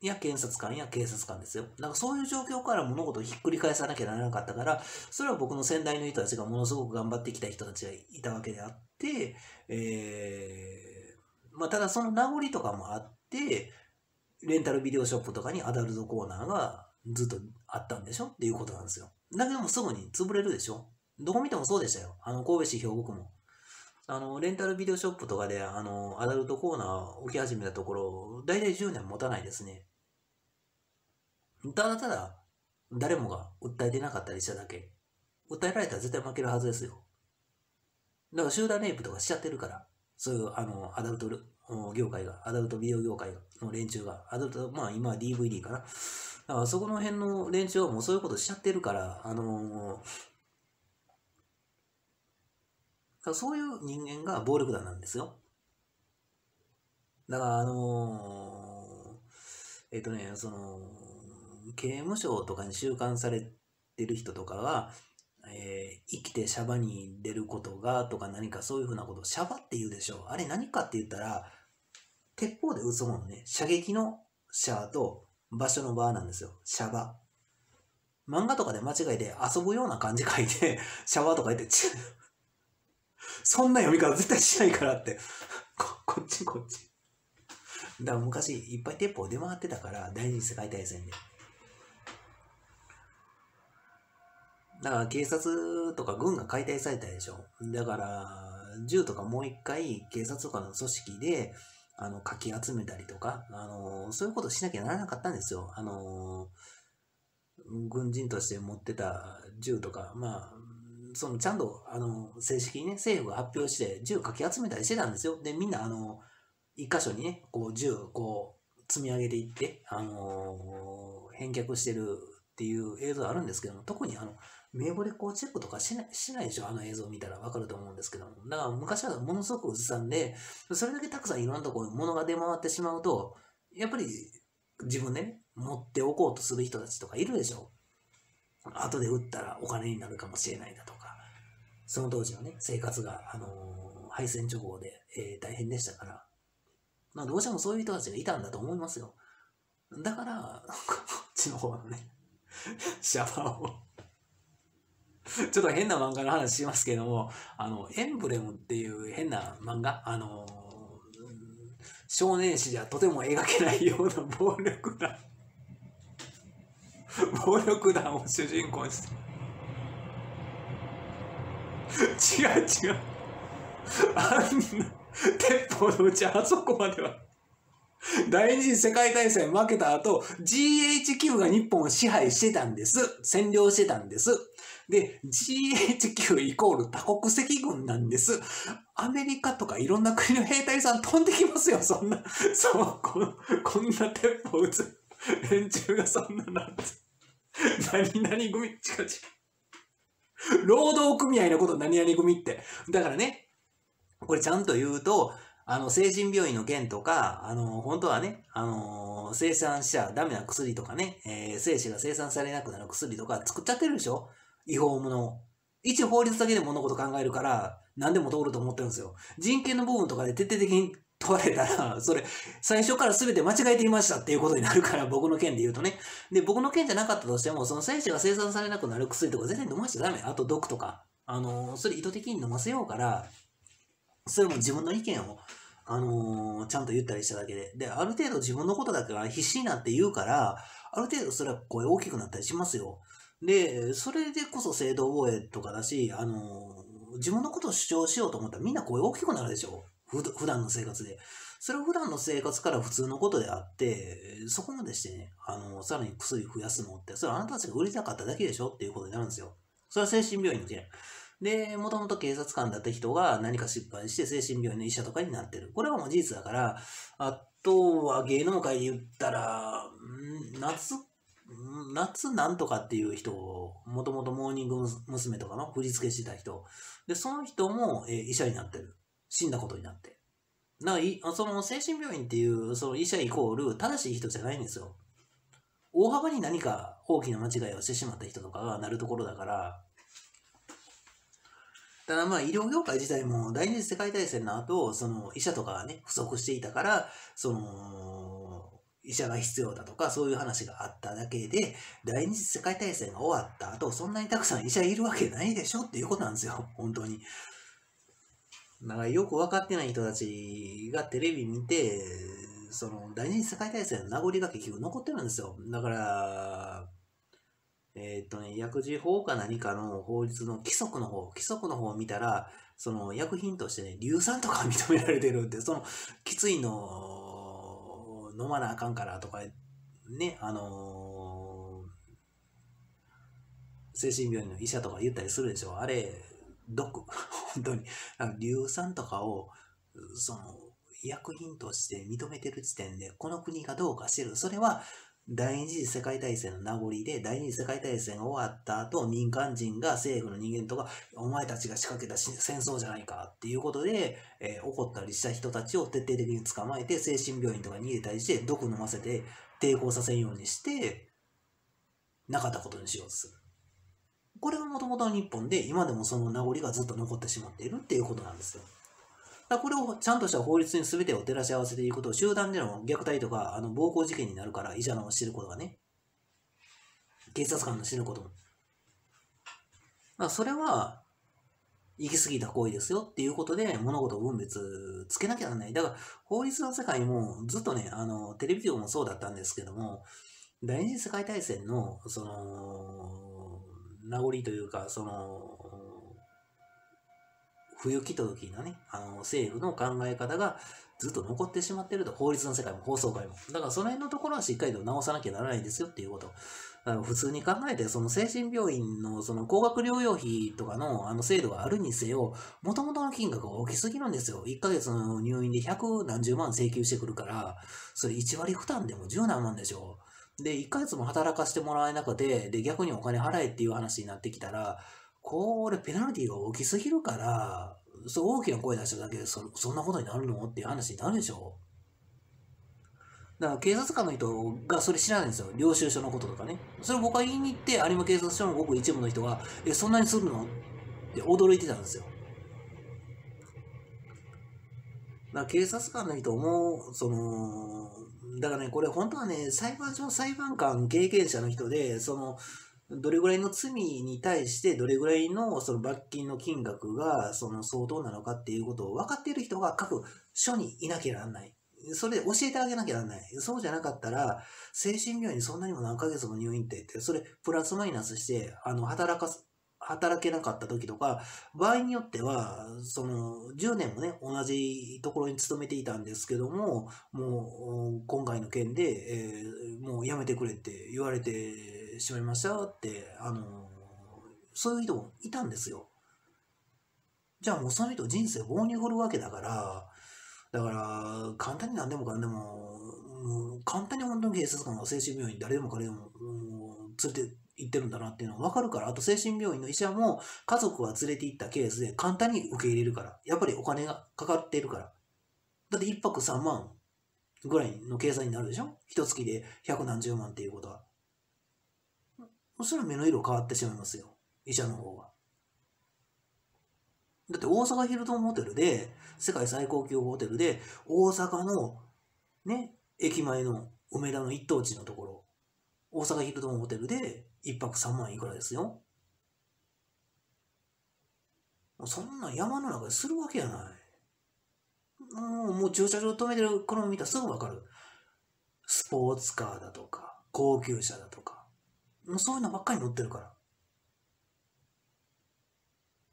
や検察官や警察官ですよ。だかそういう状況から物事をひっくり返さなきゃならなかったから、それは僕の先代の人たちがものすごく頑張ってきた人たちがいたわけであって、えー、まあ、ただその名残とかもあって、レンタルビデオショップとかにアダルトコーナーがずっとあったんでしょ？っていうことなんですよ。だけどもすぐに潰れるでしょ？どこ見てもそうでしたよ。あの、神戸市兵庫区も。あの、レンタルビデオショップとかで、あの、アダルトコーナーを受け始めたところ、大体10年持たないですね。ただただ、誰もが訴えてなかったりしただけ。訴えられたら絶対負けるはずですよ。だから集団レイプとかしちゃってるから、そういう、あの、アダルト業界が、アダルトビデオ業界の連中が、アダルト、まあ今は DVD かな。だからそこの辺の連中はもうそういうことしちゃってるから、あのー、そういう人間が暴力団なんですよ。だから、あのー、えっ、とね、その、刑務所とかに収監されてる人とかが、えー、生きてシャバに出ることがとか何かそういうふうなことをシャバって言うでしょ。あれ何かって言ったら、鉄砲で撃つものね、射撃のシャーと場所の場なんですよ。シャバ。漫画とかで間違えて遊ぶような感じ書いて、*laughs* シャワーとか言って、*laughs* そんな読み方絶対しないからってこ。こっちこっち。だから昔いっぱい鉄砲出回ってたから、第二次世界大戦で。だから警察とか軍が解体されたでしょ。だから、銃とかもう一回警察とかの組織で、あの、かき集めたりとか、あの、そういうことしなきゃならなかったんですよ。あの、軍人として持ってた銃とか、まあ、そのちゃんと、あの、正式にね、政府が発表して銃かき集めたりしてたんですよ。で、みんな、あの、一箇所にね、こう、銃、こう、積み上げていって、あの、返却してるっていう映像あるんですけども、特にあの、名簿でこうチェックとかしないしないでしょ？あの映像を見たらわかると思うんですけども。だから昔はものすごくうずさんで、それだけたくさんいろんなところに物が出回ってしまうと、やっぱり自分でね、持っておこうとする人たちとかいるでしょ？後で売ったらお金になるかもしれないだとか、その当時のね、生活が、あのー、敗戦直後で、えー、大変でしたから、まあどうしてもそういう人たちがいたんだと思いますよ。だから、こっちの方のね、*laughs* シャワーを *laughs* ちょっと変な漫画の話しますけども、あの、エンブレムっていう変な漫画、あの、少年誌じゃとても描けないような暴力団、*laughs* 暴力団を主人公にして、違う違う。あんな、鉄砲のうちあそこまでは。第二次世界大戦負けた後、GHQ が日本を支配してたんです。占領してたんです。で、GHQ イコール多国籍軍なんです。アメリカとかいろんな国の兵隊さん飛んできますよ、そんな。*laughs* そう、この、こんな鉄砲撃つ連中がそんななんて。*laughs* 何々組、違う違う。労働組合のこと何々組って。だからね、これちゃんと言うと、あの、精神病院の件とか、あの、本当はね、あの、生産しちゃダメな薬とかね、えー、精子が生産されなくなる薬とか作っちゃってるでしょ違法の。一法律だけで物事考えるから、何でも通ると思ってるんですよ。人権の部分とかで徹底的に問われたら、*laughs* それ、最初から全て間違えていましたっていうことになるから、僕の件で言うとね。で、僕の件じゃなかったとしても、その精子が生産されなくなる薬とか全然飲ましちゃダメ。あと毒とか。あの、それ意図的に飲ませようから、それも自分の意見を、あのー、ちゃんと言ったりしただけで。で、ある程度自分のことだから必死になって言うから、ある程度それは声大きくなったりしますよ。で、それでこそ正当防衛とかだし、あの、自分のことを主張しようと思ったらみんな声大きくなるでしょ普段の生活で。それは普段の生活から普通のことであって、そこまでしてね、あの、さらに薬増やすのって、それはあなたたちが売りたかっただけでしょっていうことになるんですよ。それは精神病院の件。で、もともと警察官だった人が何か失敗して精神病院の医者とかになってる。これはもう事実だから、あとは芸能界で言ったら、夏夏なんとかっていう人を、もともとモーニング娘。とかの振り付けしてた人。で、その人も、えー、医者になってる。死んだことになって。だからその精神病院っていう、その医者イコール正しい人じゃないんですよ。大幅に何か大きな間違いをしてしまった人とかがなるところだから、ただまあ医療業界自体も第二次世界大戦の後、その医者とかがね、不足していたから、その、医者が必要だとか、そういう話があっただけで、第二次世界大戦が終わった後、そんなにたくさん医者いるわけないでしょっていうことなんですよ、本当に。だからよく分かってない人たちがテレビ見て、その第二次世界大戦の名残が結局残ってるんですよ。だから、えっ、とね、薬事法か何かの法律の規則の方、規則の方を見たら、その薬品としてね、硫酸とか認められてるんで、そのきついの飲まなあかんからとか、ね、あのー、精神病院の医者とか言ったりするでしょ。あれ、毒、*laughs* 本当に。硫酸とかを、その、医薬品として認めてる時点で、この国がどうかしてる。それは、第二次世界大戦の名残で、第二次世界大戦が終わった後、民間人が政府の人間とか、お前たちが仕掛けた戦争じゃないかっていうことで、えー、怒ったりした人たちを徹底的に捕まえて、精神病院とかに入れたりして、毒飲ませて抵抗させんようにして、なかったことにしようとする。これがもともとの日本で、今でもその名残がずっと残ってしまっているっていうことなんですよ。だこれをちゃんとした法律に全てを照らし合わせていくと、集団での虐待とか、あの暴行事件になるから、医者の知ることがね。警察官の知ることも。だそれは、行き過ぎた行為ですよっていうことで、物事を分別つけなきゃならない。だから、法律の世界もずっとね、あの、テレビ局もそうだったんですけども、第二次世界大戦の、その、名残というか、その、冬来た時のね、あの、政府の考え方がずっと残ってしまってると、法律の世界も放送界も。だからその辺のところはしっかりと直さなきゃならないんですよっていうこと。あの普通に考えて、その精神病院のその高額療養費とかのあの制度があるにせよ、もともとの金額が大きすぎるんですよ。1ヶ月の入院で百何十万請求してくるから、それ1割負担でも十何万でしょ。で、1ヶ月も働かせてもらえなくて、で、逆にお金払えっていう話になってきたら、これペナルティが大きすぎるから、そう大きな声出しただけでそそんなことになるの？っていう話になるでしょ？だから警察官の人がそれ知らないんですよ。領収書のこととかね。それを僕は言いに行って、有馬警察署のごく一部の人が、え、そんなにするの？って驚いてたんですよ。だから警察官の人も、その、だからね、これ本当はね、裁判所裁判官経験者の人で、その、どれぐらいの罪に対してどれぐらいのその罰金の金額がその相当なのかっていうことを分かっている人が各署にいなきゃならない。それで教えてあげなきゃならない。そうじゃなかったら、精神病院にそんなにも何ヶ月も入院ってって、それプラスマイナスして、あの、働かす、働けなかった時とか、場合によっては、その、10年もね、同じところに勤めていたんですけども、もう、今回の件で、えー、もう辞めてくれって言われて、しまいましたって、あの、そういう人もいたんですよ。じゃあもうその人人生棒に振るわけだから、だから、簡単に何でもかんでも、もう簡単に本当に警察官が精神病院誰でも彼でも、連れて行ってるんだなっていうのが分かるから、あと精神病院の医者も家族が連れて行ったケースで簡単に受け入れるから、やっぱりお金がかかっているから。だって1泊3万ぐらいの計算になるでしょ？一月で百何十万っていうことは。それは目の色変わってしまいますよ。医者の方が。だって大阪ヒルトンホテルで、世界最高級ホテルで、大阪のね、駅前の梅田の一等地のところ、大阪ヒルトンホテルで一泊3万いくらですよ。そんな山の中でするわけやない。もうもう駐車場止めてる車見たらすぐわかる。スポーツカーだとか、高級車だとか。もうそういうのばっかり乗ってるか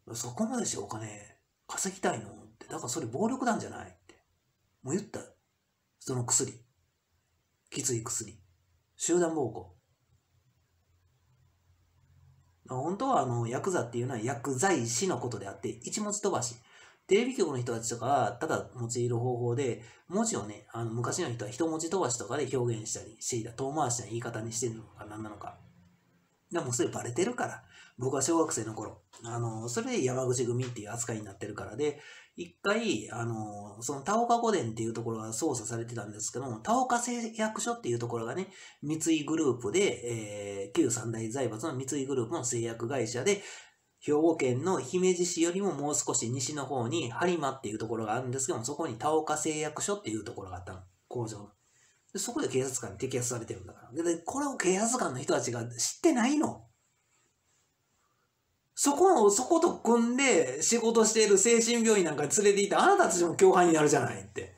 ら。そこまでしてお金稼ぎたいのって。だからそれ暴力団じゃないって。もう言った。その薬。きつい薬。集団暴行。本当はあの、ヤクザっていうのは薬剤師のことであって、一文字飛ばし。テレビ局の人たちとかは、ただ用いる方法で、文字をね、あの昔の人は一文字飛ばしとかで表現したりしていた。遠回しな言い方にしてるのか何なのか。でもそれバレてるから。僕は小学生の頃。あの、それで山口組っていう扱いになってるからで、一回、あの、その田岡古殿っていうところが操作されてたんですけども、田岡製薬所っていうところがね、三井グループで、えー、旧三大財閥の三井グループの製薬会社で、兵庫県の姫路市よりももう少し西の方に播磨っていうところがあるんですけども、そこに田岡製薬所っていうところがあったの。工場でそこで警察官に摘発されてるんだから。で、これを警察官の人たちが知ってないの。そこを、そこと組んで仕事している精神病院なんかに連れて行って、あなたたちも共犯になるじゃないって。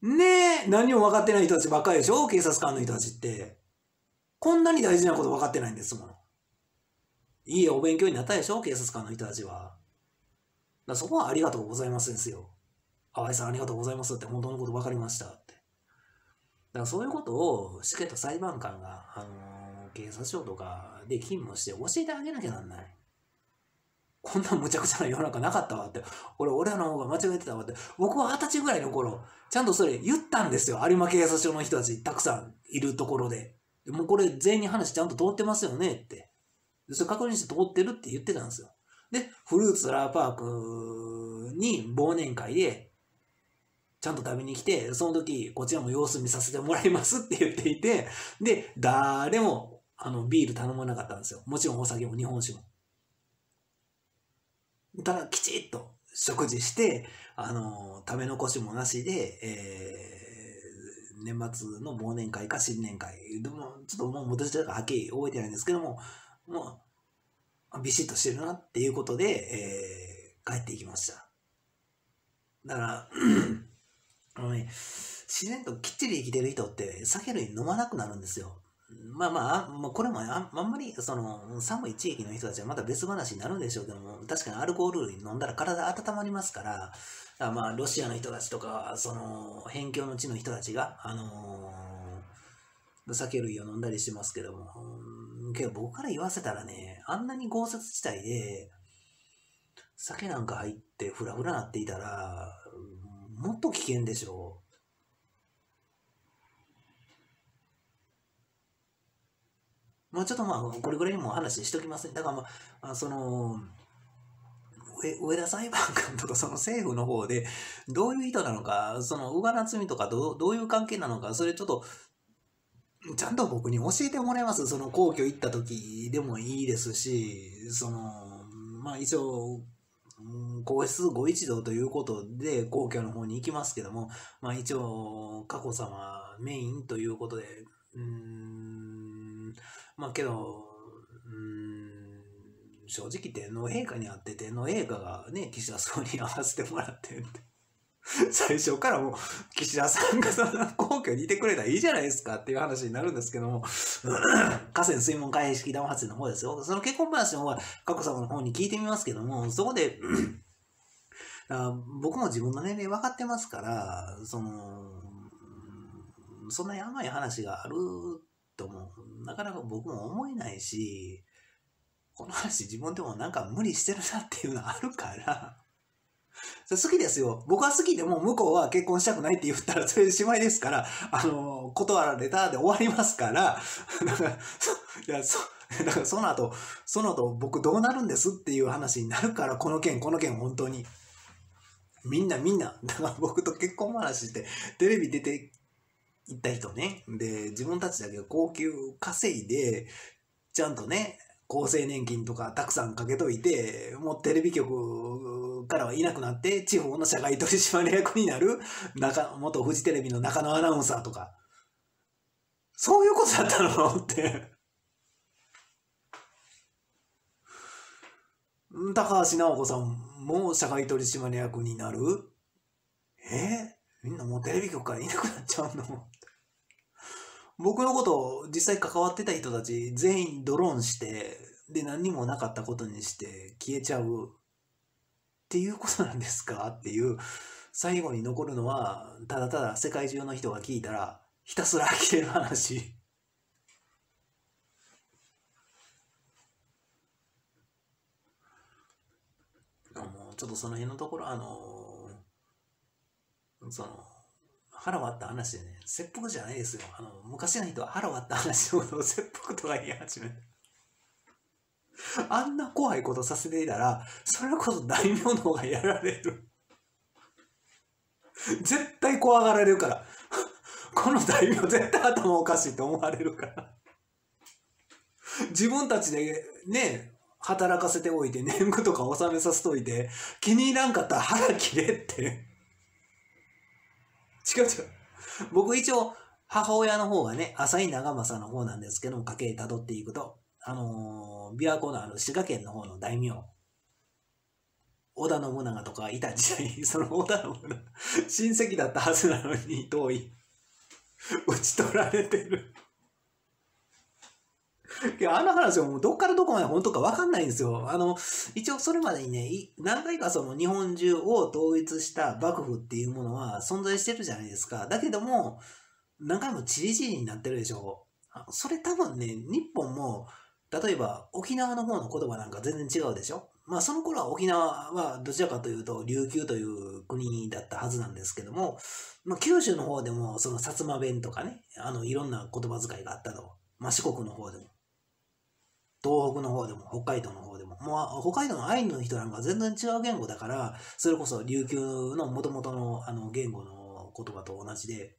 ねえ、何も分かってない人たちばっかりでしょ警察官の人たちって。こんなに大事なこと分かってないんですもん。いいお勉強になったでしょ警察官の人たちは。だそこはありがとうございますですよ。淡井さんありがとうございますって本当のこと分かりましたって。だからそういうことをしっかりと裁判官が、あのー、警察庁とかで勤務して教えてあげなきゃなんない。こんな無茶苦茶な世の中なかったわって。俺、俺らの方が間違えてたわって。僕は二十歳ぐらいの頃、ちゃんとそれ言ったんですよ。有馬警察署の人たちたくさんいるところで。もうこれ全員に話ちゃんと通ってますよねって。それ確認して通ってるって言ってたんですよ。で、フルーツラーパークに忘年会で、ちゃんと食べに来て、その時、こちらも様子見させてもらいますって言っていて、で、誰も、あの、ビール頼まなかったんですよ。もちろんお酒も日本酒も。ただ、きちっと食事して、あの、食べ残しもなしで、えー、年末の忘年会か新年会。でも、ちょっともう元々はっきり覚えてないんですけども、もう、ビシッとしてるなっていうことで、えー、帰っていきました。だから、あのね、自然ときっちり生きてる人って酒類飲まなくなるんですよ。まあまあ、まあ、これもああんまりその寒い地域の人たちはまた別話になるんでしょうけども、確かにアルコール類飲んだら体温まりますから、あまあ、ロシアの人たちとか、その、辺境の地の人たちが、あのー、酒類を飲んだりしますけども、けど僕から言わせたらね、あんなに豪雪地帯で、酒なんか入ってフラフラなっていたら、もっと危険でしょう。まあちょっとまあ、これぐらいにも話しときますね。だからまあ、その、上田裁判官とかその政府の方でどういう意図なのか、その宇賀夏美とかどうどういう関係なのか、それちょっとちゃんと僕に教えてもらいます。その皇居行った時でもいいですし、その、まあ一応、皇室ご一同ということで皇居の方に行きますけども、まあ一応、佳子さまメインということで、うん、まあけど、うん、正直天皇陛下に会って天皇陛下がね、岸田総理に会わせてもらってって。*laughs* 最初からもう、岸田さんがそんな皇居にいてくれたらいいじゃないですかっていう話になるんですけども、*clears throat* 河川水門開閉式ダム発の方ですよ。その結婚話の方は、佳子様の方に聞いてみますけども、そこで、*clears throat* 僕も自分の年齢分かってますから、その、そんなに甘い話があるとも、なかなか僕も思えないし、この話自分でもなんか無理してるなっていうのあるから、それ好きですよ。僕は好きでも向こうは結婚したくないって言ったらそれでしまいですから、あの、断られたで終わりますから、だから、いや、そ、*laughs* だからその後、その後僕どうなるんですっていう話になるから、この件、この件本当に。みんなみんな、だから僕と結婚話して、テレビ出て行った人ね。で、自分たちだけ高級稼いで、ちゃんとね、厚生年金とかたくさんかけといて、もうテレビ局からはいなくなって、地方の社外取締役になる中、元フジテレビの中野アナウンサーとか、そういうことだったの？って。高橋直子さんも社外取締役になる？え？みんなもうテレビ局からいなくなっちゃうの？僕のことを実際関わってた人たち全員ドローンして、で何にもなかったことにして消えちゃうっていうことなんですか？っていう、最後に残るのは、ただただ世界中の人が聞いたら、ひたすら呆れる話。もうちょっとその辺のところ、あのその、腹割った話でね、切腹じゃないですよ。あの、昔の人は腹割った話のことを *laughs* 切腹とか言い始める。あんな怖いことさせていたら、それこそ大名の方がやられる。絶対怖がられるから。この大名絶対頭おかしいと思われるから。自分たちでね、働かせておいて、年貢とか納めさせといて、気に入らんかったら腹切れって。違う違う。僕一応、母親の方がね、浅井長政の方なんですけども、家系辿っていくと、あのー、琵琶湖のある、滋賀県の方の大名、織田信長とかいた時代に、*laughs* その織田信長、親戚だったはずなのに遠い、討ち取られてる。いや、あの話はもうどっからどこまで本当か分かんないんですよ。あの、一応それまでにね、何回かその日本中を統一した幕府っていうものは存在してるじゃないですか。だけども、何回もチリチリになってるでしょ。それ多分ね、日本も、例えば沖縄の方の言葉なんか全然違うでしょ。まあその頃は沖縄はどちらかというと琉球という国だったはずなんですけども、まあ、九州の方でもその薩摩弁とかね、あのいろんな言葉遣いがあったと。まあ四国の方でも。東北の方でも北海道の方でも。もう北海道のアイヌの人なんか全然違う言語だから、それこそ琉球の元々のあの言語の言葉と同じで、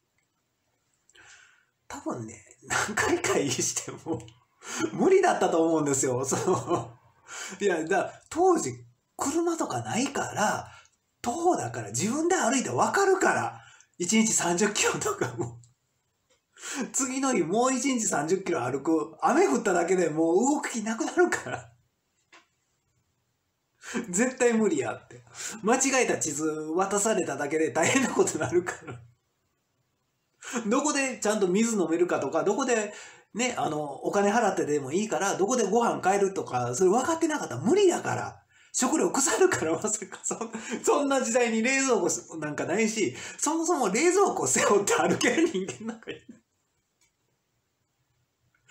多分ね、何回会議しても無理だったと思うんですよ。その、いや、だ当時車とかないから、徒歩だから自分で歩いてわかるから、1日30キロとかも。*laughs* 次の日もう1日30キロ歩く。雨降っただけでもう動く気なくなるから。*laughs* 絶対無理やって。間違えた地図渡されただけで大変なことになるから。どこでちゃんと水飲めるかとか、どこでね、あの、お金払ってでもいいから、どこでご飯買えるとか、それ分かってなかったら無理だから。食料腐るから、まさかそ、そんな時代に冷蔵庫なんかないし、そもそも冷蔵庫背負って歩ける人間なんかいない。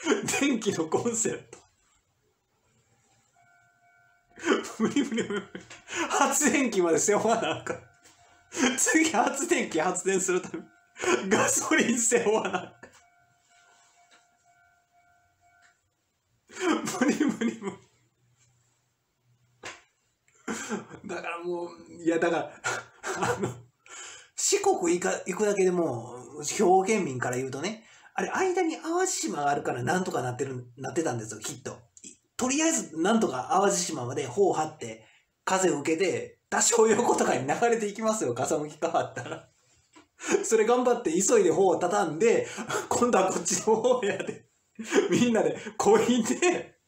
*laughs* 電気のコンセント。無理無理無理。発電機まで背負わなあかん。次発電機発電するためガソリン背負わなあかん。無理無理無理。だからもう、いやだから、*laughs* あの、四国行か行くだけでも、兵庫県民から言うとね、あれ、間に淡路島があるからなんとかなってる、なってたんですよ、きっと。とりあえず、なんとか淡路島まで帆を張って、風を受けて、多少横とかに流れていきますよ、風向き変わったら。*laughs* それ頑張って急いで帆を畳んで、今度はこっちの方やで、みんなでこいで、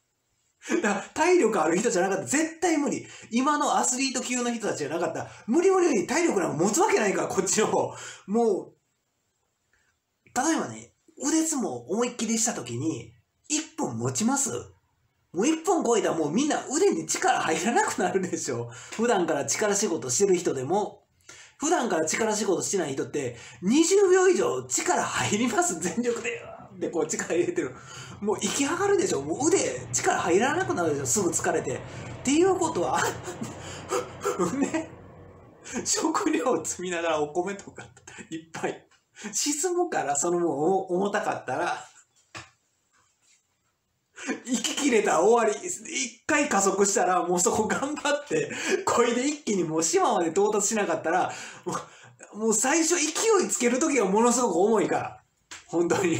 だから体力ある人じゃなかったら絶対無理。今のアスリート級の人たちじゃなかったら、無理無理に体力なんか持つわけないから、こっちの方。もう、例えばね、腕相撲思いっきりした時に、1分持ちます？もう1分超えたらもうみんな腕に力入らなくなるでしょ。普段から力仕事してる人でも、普段から力仕事してない人って、20秒以上力入ります？全力で。で、こう力入れてる。もう息上がるでしょ？もう腕、力入らなくなるでしょ？すぐ疲れて。っていうことは、*laughs* ね、食料を積みながらお米とかいっぱい沈むから、そのもう重たかったら、息切れたら終わり。一回加速したら、もうそこ頑張って、こいで一気にもう島まで到達しなかったら、もう最初勢いつけるときがものすごく重いから。本当に。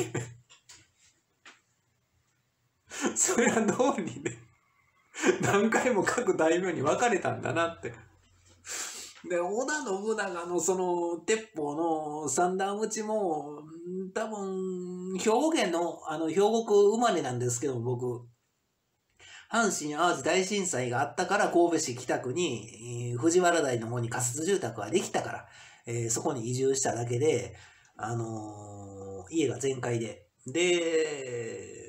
それはどうにね、何回も各大名に分かれたんだなって。で、織田信長のその鉄砲の三段撃ちも、多分、兵庫県の、あの、兵庫区生まれなんですけど、僕。阪神淡路大震災があったから神戸市北区に、藤原台の方に仮設住宅ができたから、えーそこに移住しただけで、あのー家が全壊で。で、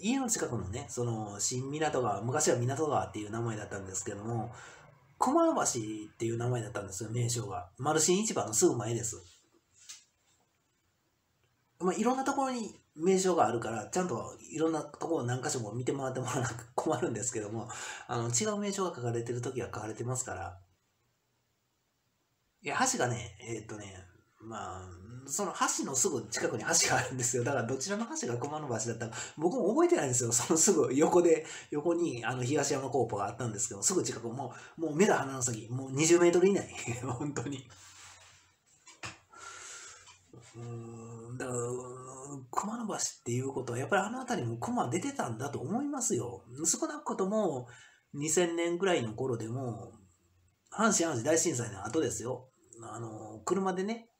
家の近くのね、その、新港川、昔は港川っていう名前だったんですけども、熊橋っていう名前だったんですよ、名称が。マルシン市場のすぐ前です。まあ、いろんなところに名称があるから、ちゃんといろんなところを何箇所も見てもらってもらわなく *laughs* 困るんですけども、あの、違う名称が書かれてる時は書かれてますから。いや、橋がね、えーっとね、まあ、その橋のすぐ近くに橋があるんですよ。だからどちらの橋が熊野橋だったか、僕も覚えてないんですよ。そのすぐ横で、横にあの東山コーポがあったんですけど、すぐ近く、もう、もう目だ鼻の先、もう20メートル以内。*laughs* 本当に。うん、だから、熊野橋っていうことは、やっぱりあの辺りも熊出てたんだと思いますよ。少なくとも2000年ぐらいの頃でも、阪神・淡路大震災の後ですよ。あの、車でね、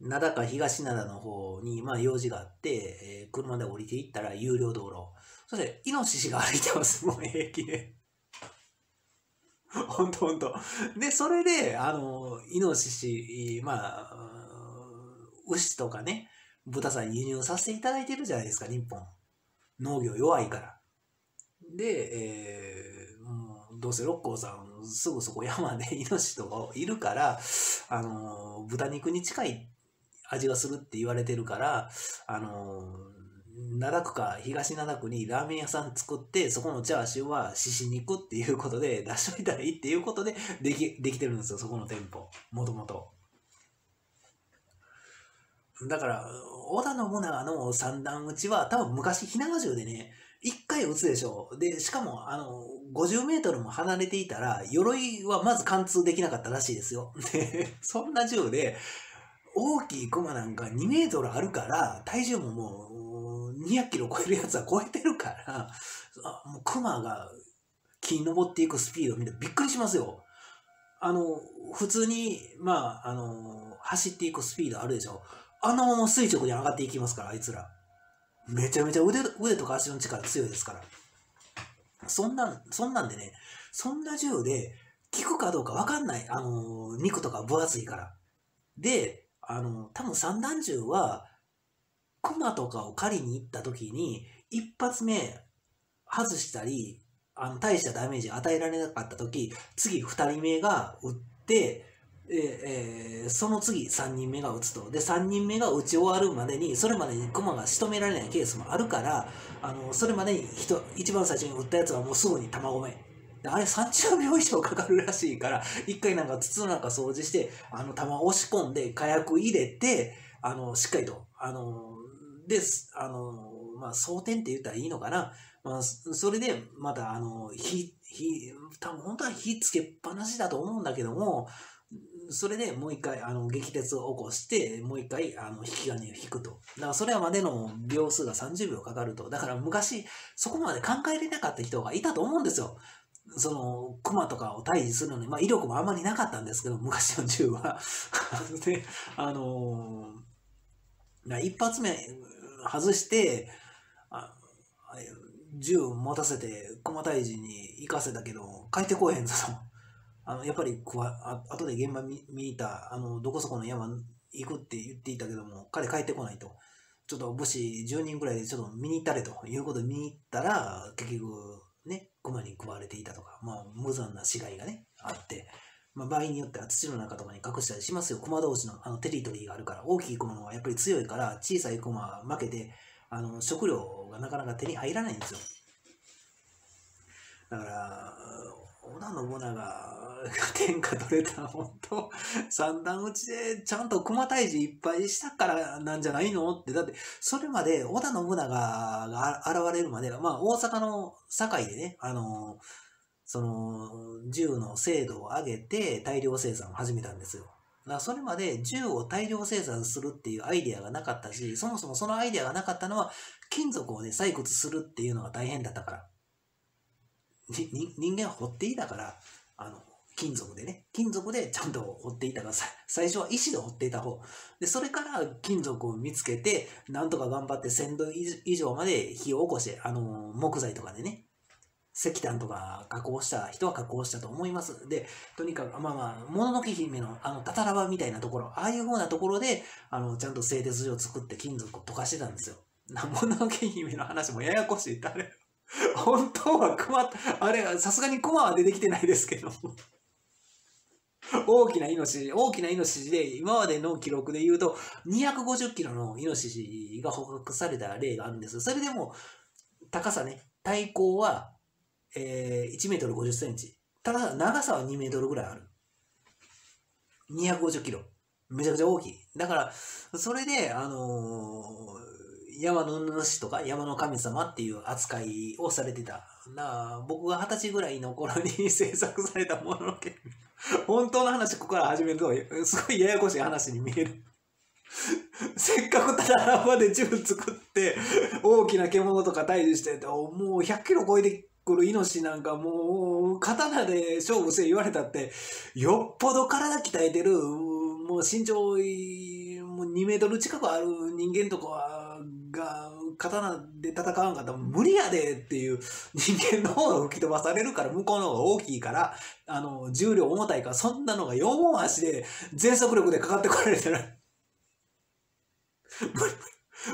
灘か東灘の方に、まあ、用事があって、えー、車で降りていったら有料道路。そして、イノシシが歩いてます、*laughs* もう平気で。*laughs* ほんとほんと。で、それで、あの、イノシシ、まあ、牛とかね、豚さん輸入させていただいてるじゃないですか、日本。農業弱いから。で、えー、もうどうせ六甲さん、すぐそこ山でイノシシとかいるから、あの、豚肉に近い味がするって言われてるから、あの、灘区か東灘区にラーメン屋さん作って、そこのチャーシューは獅子肉っていうことで出しといたらいいっていうことででき、できてるんですよ、そこの店舗。もともと。だから、織田信長の三段撃ちは多分昔ひなが銃でね、一回撃つでしょう。で、しかも、あの、50メートルも離れていたら、鎧はまず貫通できなかったらしいですよ。で、そんな銃で、大きい駒なんか2メートルあるから、体重ももう200キロ超えるやつは超えてるから、あもう熊が木に登っていくスピード見てびっくりしますよ。あの、普通に、まあ、あの、走っていくスピードあるでしょ。あのまま垂直に上がっていきますから、あいつら。めちゃめちゃ腕腕とか足の力強いですから。そんな、そんなんでね、そんな銃で効くかどうかわかんない。あの、肉とか分厚いから。で、あの、多分散弾銃は、熊とかを狩りに行った時に、一発目外したり、あの、大したダメージ与えられなかった時、次二人目が撃って、えー、その次3人目が撃つと。で、3人目が撃ち終わるまでに、それまでに駒が仕留められないケースもあるから、あの、それまでに人、一番最初に撃ったやつはもうすぐに弾込め。あれ30秒以上かかるらしいから、一回なんか筒の中掃除して、あの、弾押し込んで、火薬入れて、あの、しっかりと、あの、で、あの、まあ、装填って言ったらいいのかな。まあ、それで、また、あの、火、火、多分本当は火つけっぱなしだと思うんだけども、それでもう一回、あの、激鉄を起こして、もう一回、あの、引き金を引くと。だから、それまでの秒数が30秒かかると。だから、昔、そこまで考えれなかった人がいたと思うんですよ。その、熊とかを退治するのに、まあ、威力もあんまりなかったんですけど、昔の銃は。*laughs* で、あのー、一発目外して、あ銃持たせて熊退治に行かせたけど、帰ってこえへんぞと。あの、やっぱりくわ、あ後で現場見見た、あの、どこそこの山行くって言っていたけども、彼帰ってこないと。ちょっと武士10人ぐらいでちょっと見に行ったれということで見に行ったら、結局、ね、熊に食われていたとか、まあ、無残な死骸がね、あって、まあ、場合によっては土の中とかに隠したりしますよ。熊同士のあのテリトリーがあるから、大きい熊のはやっぱり強いから、小さい熊は負けて、あの、食料がなかなか手に入らないんですよ。だから、織田信長が *laughs* 天下取れた本当三段打ちでちゃんと熊退治いっぱいしたからなんじゃないのって、だってそれまで織田信長が現れるまでは、まあ大阪の堺でね、あの、その銃の精度を上げて大量生産を始めたんですよ。だそれまで銃を大量生産するっていうアイデアがなかったし、そもそもそのアイデアがなかったのは金属をね、採掘するっていうのが大変だったから。人間は掘っていたから、あの、金属でね、金属でちゃんと掘っていたから、最初は石で掘っていた方。で、それから金属を見つけて、なんとか頑張って1000度以上まで火を起こして、あの、木材とかでね、石炭とか加工した人は加工したと思います。で、とにかく、まあまあ、もののけ姫の、あの、たたらばみたいなところ、ああいう風なところで、あの、ちゃんと製鉄所を作って金属を溶かしてたんですよ。*laughs* もののけ姫の話もややこしいってあれ。*laughs* 本当は熊、あれ、さすがに熊は出てきてないですけど。*laughs* 大きなイノシシ、大きなイノシシで、今までの記録で言うと、250キロのイノシシが捕獲された例があるんです。それでも、高さね、体高は、えー、1メートル50センチ。ただ、長さは2メートルぐらいある。250キロ。めちゃくちゃ大きい。だから、それで、あのー山の主とか山の神様っていう扱いをされてた。な僕が二十歳ぐらいの頃に *laughs* 制作されたもののけ本当の話ここから始めると、すごいややこしい話に見える。せっかくただまで銃作って大きな獣とか退治してもう100キロ超えてくるイノシシなんかもう刀で勝負せ言われたってよっぽど体鍛えてるもう身長もう2メートル近くある人間とかはが刀で戦わんかったら無理やでっていう人間の方が吹き飛ばされるから向こうの方が大きいからあの重量重たいからそんなのが4本足で全速力でかかってこられたら。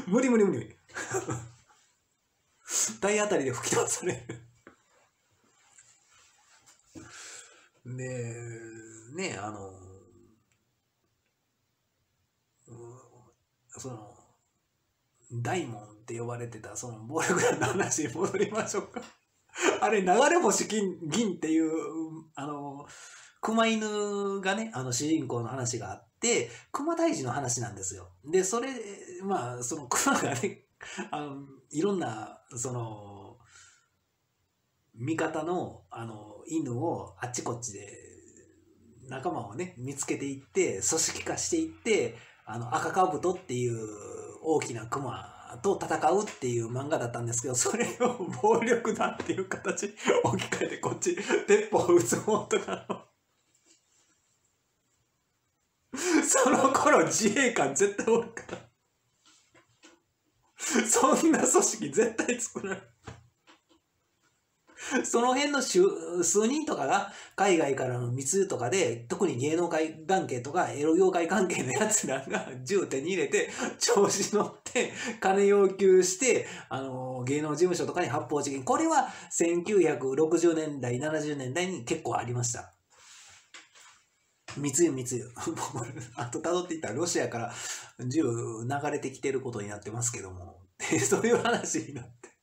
無理無理無理無理。無理 *laughs* 体当たりで吹き飛ばされる。でねえあのその大門って呼ばれてたその暴力団の話に戻りましょうか。*laughs* あれ流れ星銀銀っていうあの熊犬がねあの主人公の話があって熊退治の話なんですよ。でそれまあその熊がねあのいろんなその味方のあの犬をあっちこっちで仲間をね見つけていって組織化していってあの赤かぶとっていう大きなクマと戦うっていう漫画だったんですけど、それを暴力団っていう形に置き換えてこっち、鉄砲撃つ方とかの。その頃自衛官絶対おるから。そんな組織絶対作らない。*laughs* その辺の数人とかが海外からの密輸とかで、特に芸能界関係とかエロ業界関係のやつらが *laughs* 銃手に入れて、調子乗って金要求して、あの、芸能事務所とかに発砲事件。これは1960年代、70年代に結構ありました。密輸密輸。*laughs* あと辿っていったらロシアから銃流れてきてることになってますけども。そういう話になって。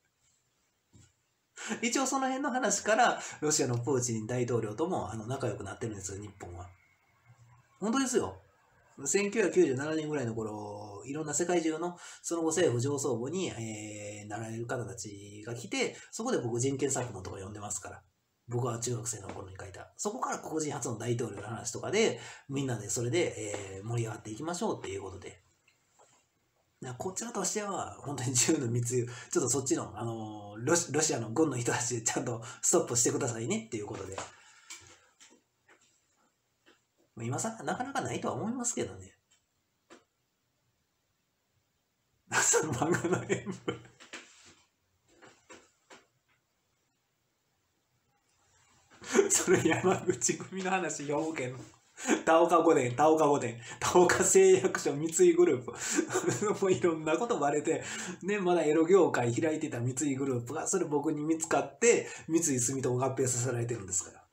*laughs* 一応その辺の話からロシアのプーチン大統領ともあの仲良くなってるんですよ、日本は。本当ですよ。1997年ぐらいの頃、いろんな世界中のその後政府上層部に、えー、なられる方たちが来て、そこで僕人権作文とか読んでますから。僕は中学生の頃に書いた。そこから黒人初の大統領の話とかで、みんなでそれで、えー、盛り上がっていきましょうっていうことで。こちらとしては、本当に銃の密輸、ちょっとそっちの、あのロシ、ロシアの軍の人たちでちゃんとストップしてくださいねっていうことで。今さなかなかないとは思いますけどね。*laughs* その漫画の演舞。*laughs* それ山口組の話読むけど。田岡御殿、田岡御殿、田岡製薬所、三井グループ。*laughs* もういろんなことバレて、ね、まだエロ業界開いてた三井グループが、それ僕に見つかって、三井住友合併させられてるんですから。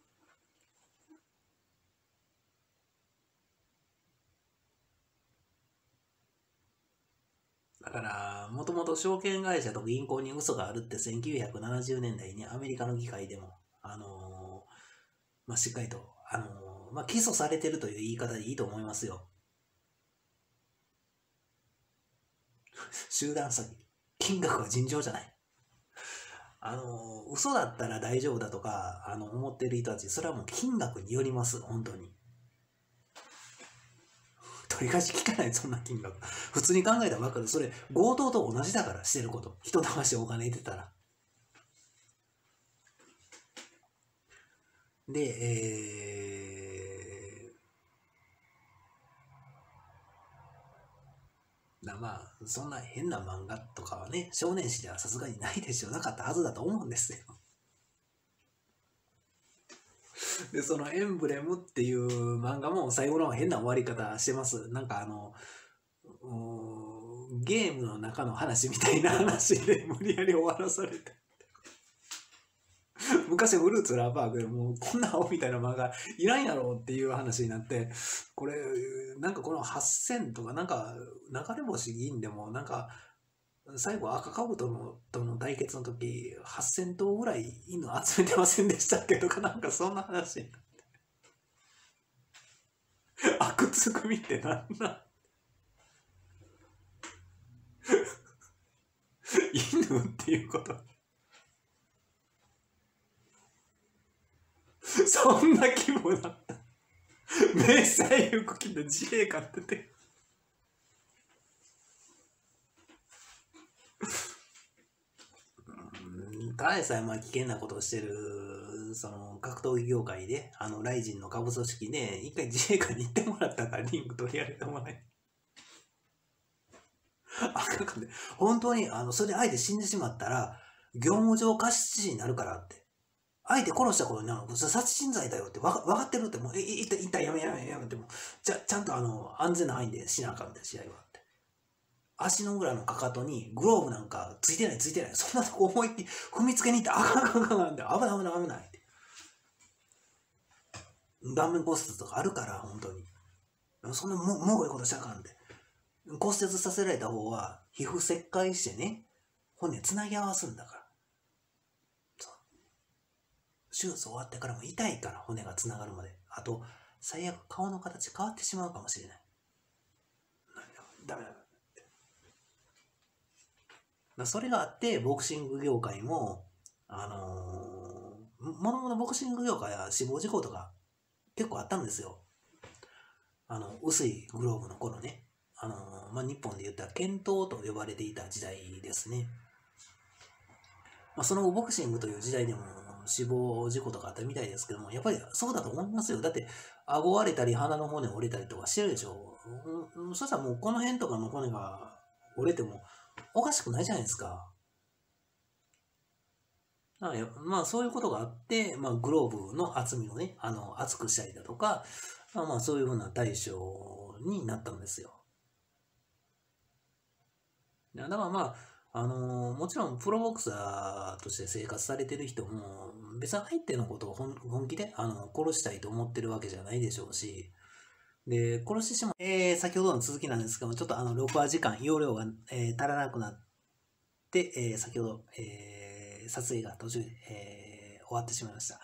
だから、もともと証券会社と銀行に嘘があるって1970年代にアメリカの議会でも、あのー、まあ、しっかりと、あのーまあ、起訴されてるという言い方でいいと思いますよ。*laughs* 集団詐欺。金額は尋常じゃない。あの、嘘だったら大丈夫だとか、あの、思ってる人たち、それはもう金額によります、本当に。取り返し聞かない、そんな金額。普通に考えたら分かる。それ、強盗と同じだから、してること。人騙してお金入れてたら。で、えーだまあ、そんな変な漫画とかはね、少年誌ではさすがにないでしょう。なかったはずだと思うんですよ。で、そのエンブレムっていう漫画も最後の変な終わり方してます。なんかあの、ゲームの中の話みたいな話で無理やり終わらされて。*laughs* 昔フルーツラーパークでもうこんな青みたいな漫画いらんやろっていう話になって、これ、なんかこの8000とかなんか流れ星銀でもなんか最後赤かぶとのとの対決の時8000頭ぐらい犬集めてませんでしたっけとかなんかそんな話になって。阿久津組ってなんな *laughs* 犬っていうこと *laughs* そんな規模だった。迷彩服着て自衛官ってて。たえさえまあ危険なことをしてるその格闘技業界であのライジンの下部組織で一回自衛官に行ってもらったからリング取り上げてもらえ。あかんかね本当にあのそれでえて死んでしまったら業務上過失致死になるからって。相手殺したことになる殺人罪だよって分か分かってるって、もう、いったいったやめやめやめても、ちゃちゃんとあの、安全な範囲でしなあかんって試合はって。足の裏のかかとにグローブなんかついてないついてない。そんなとこ思いっきり踏みつけに行ってあかんあかんあかんって危ない危ない危ないって。顔面骨折とかあるから、本当に。そんなも、もごいことしちゃあかんで。骨折させられた方は、皮膚切開してね、骨つなぎ合わすんだから。手術終わってからも痛いから骨がつながるまで。あと、最悪顔の形変わってしまうかもしれない。ダメだ。だそれがあって、ボクシング業界も、あのー、もともとボクシング業界は死亡事故とか結構あったんですよ。あの、薄いグローブの頃ね。あのー、まあ、日本で言ったら剣闘と呼ばれていた時代ですね。まあ、その後ボクシングという時代でも死亡事故とかあったみたいですけども、やっぱりそうだと思いますよ。だって、顎割れたり鼻の骨折れたりとかしてるでしょ。うん、そしたらもうこの辺とかの骨が折れてもおかしくないじゃないですか。まあそういうことがあって、まあグローブの厚みをね、あの、厚くしたりだとか、まあまあそういうふうな対象になったんですよ。だからまあ、あのー、もちろんプロボクサーとして生活されてる人も、別に相手のことを本気であの殺したいと思ってるわけじゃないでしょうし、で、殺してしまう。えー、先ほどの続きなんですけども、ちょっとあの、録画時間、容量が、えー、足らなくなって、えー、先ほど、えー、撮影が途中で、えー、終わってしまいました。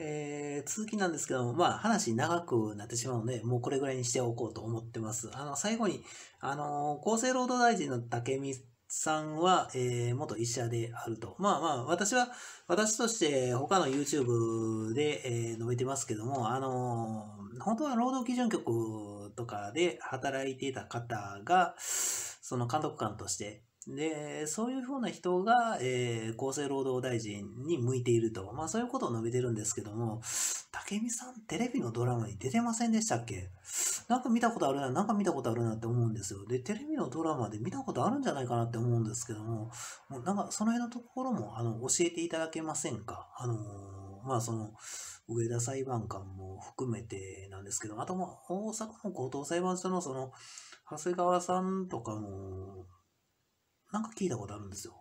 えー、続きなんですけども、まあ話長くなってしまうので、もうこれぐらいにしておこうと思ってます。あの、最後に、あの、厚生労働大臣の武見さんは、えー、元医者であると。まあまあ、私は、私として他の YouTube で、えー、述べてますけども、あのー、本当は労働基準局とかで働いていた方が、その監督官としてで、そういうふうな人が、えー、厚生労働大臣に向いていると。まあそういうことを述べてるんですけども、武見さんテレビのドラマに出てませんでしたっけ？なんか見たことあるな、なんか見たことあるなって思うんですよ。で、テレビのドラマで見たことあるんじゃないかなって思うんですけども、もうなんかその辺のところも、あの、教えていただけませんか？あのー、まあその、上田裁判官も含めてなんですけど、あとまあ、大阪の高等裁判所のその、長谷川さんとかも、なんか聞いたことあるんですよ。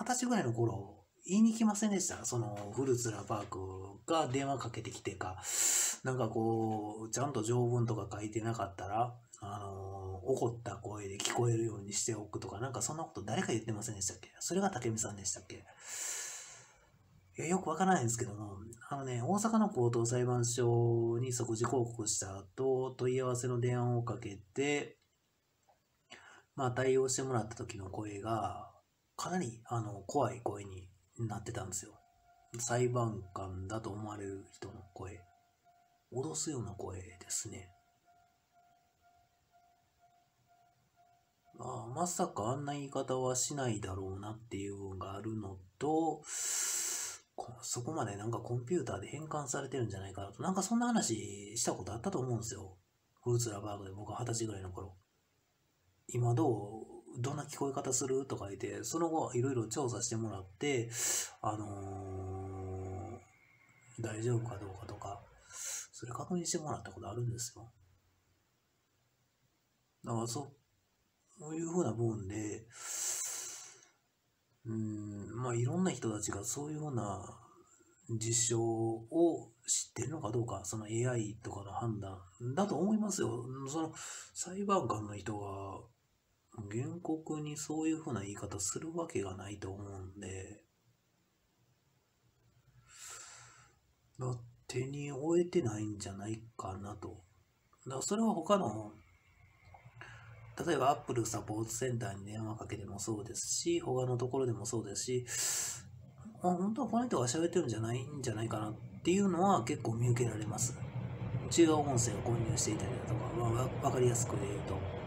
二十歳ぐらいの頃、言いに来ませんでした？その、フルツラパークが電話かけてきてか、なんかこう、ちゃんと条文とか書いてなかったら、あの怒った声で聞こえるようにしておくとか、なんかそんなこと誰か言ってませんでしたっけ？それが竹見さんでしたっけ？いやよくわからないんですけども、あのね、大阪の高等裁判所に即時抗告した後、問い合わせの電話をかけて、まあ、対応してもらった時の声が、かなり、あの、怖い声になってたんですよ。裁判官だと思われる人の声。脅すような声ですね。まあ、まさかあんな言い方はしないだろうなっていう部分があるのと、そこまでなんかコンピューターで変換されてるんじゃないかなと、なんかそんな話したことあったと思うんですよ。フルーツラバーグで僕は二十歳ぐらいの頃。今どうどんな聞こえ方する？とか言って、その後いろいろ調査してもらって、あのー、大丈夫かどうかとか、それ確認してもらったことあるんですよ。だからそう、いうふうな部分で、うん、まあいろんな人たちがそういうふうな実証を知ってるのかどうか、その AI とかの判断だと思いますよ。その裁判官の人が原告にそういうふうな言い方するわけがないと思うんで、だ手に負えてないんじゃないかなと。だからそれは他の、例えばアップルサポートセンターに電話かけてもそうですし、他のところでもそうですし、あ本当はこの人が喋ってるんじゃないんじゃないかなっていうのは結構見受けられます。違う音声を混入していたりだとか、まあ、わかりやすく言うと。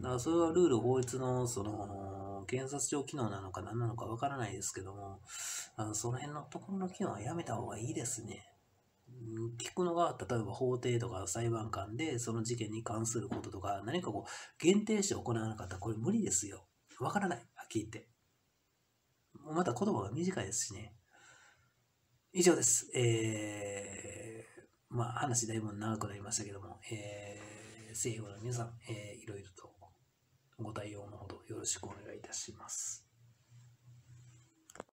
だからそれはルール法律のその検察庁機能なのか何なのかわからないですけども、あのその辺のところの機能はやめた方がいいですね。聞くのが、例えば法廷とか裁判官でその事件に関することとか、何かこう、限定して行わなかったらこれ無理ですよ。わからない。はっきり言って。また言葉が短いですしね。以上です。えー、まあ話だいぶ長くなりましたけども、えー、政府の皆さん、えー、いろいろとご対応のほどよろしくお願いいたします。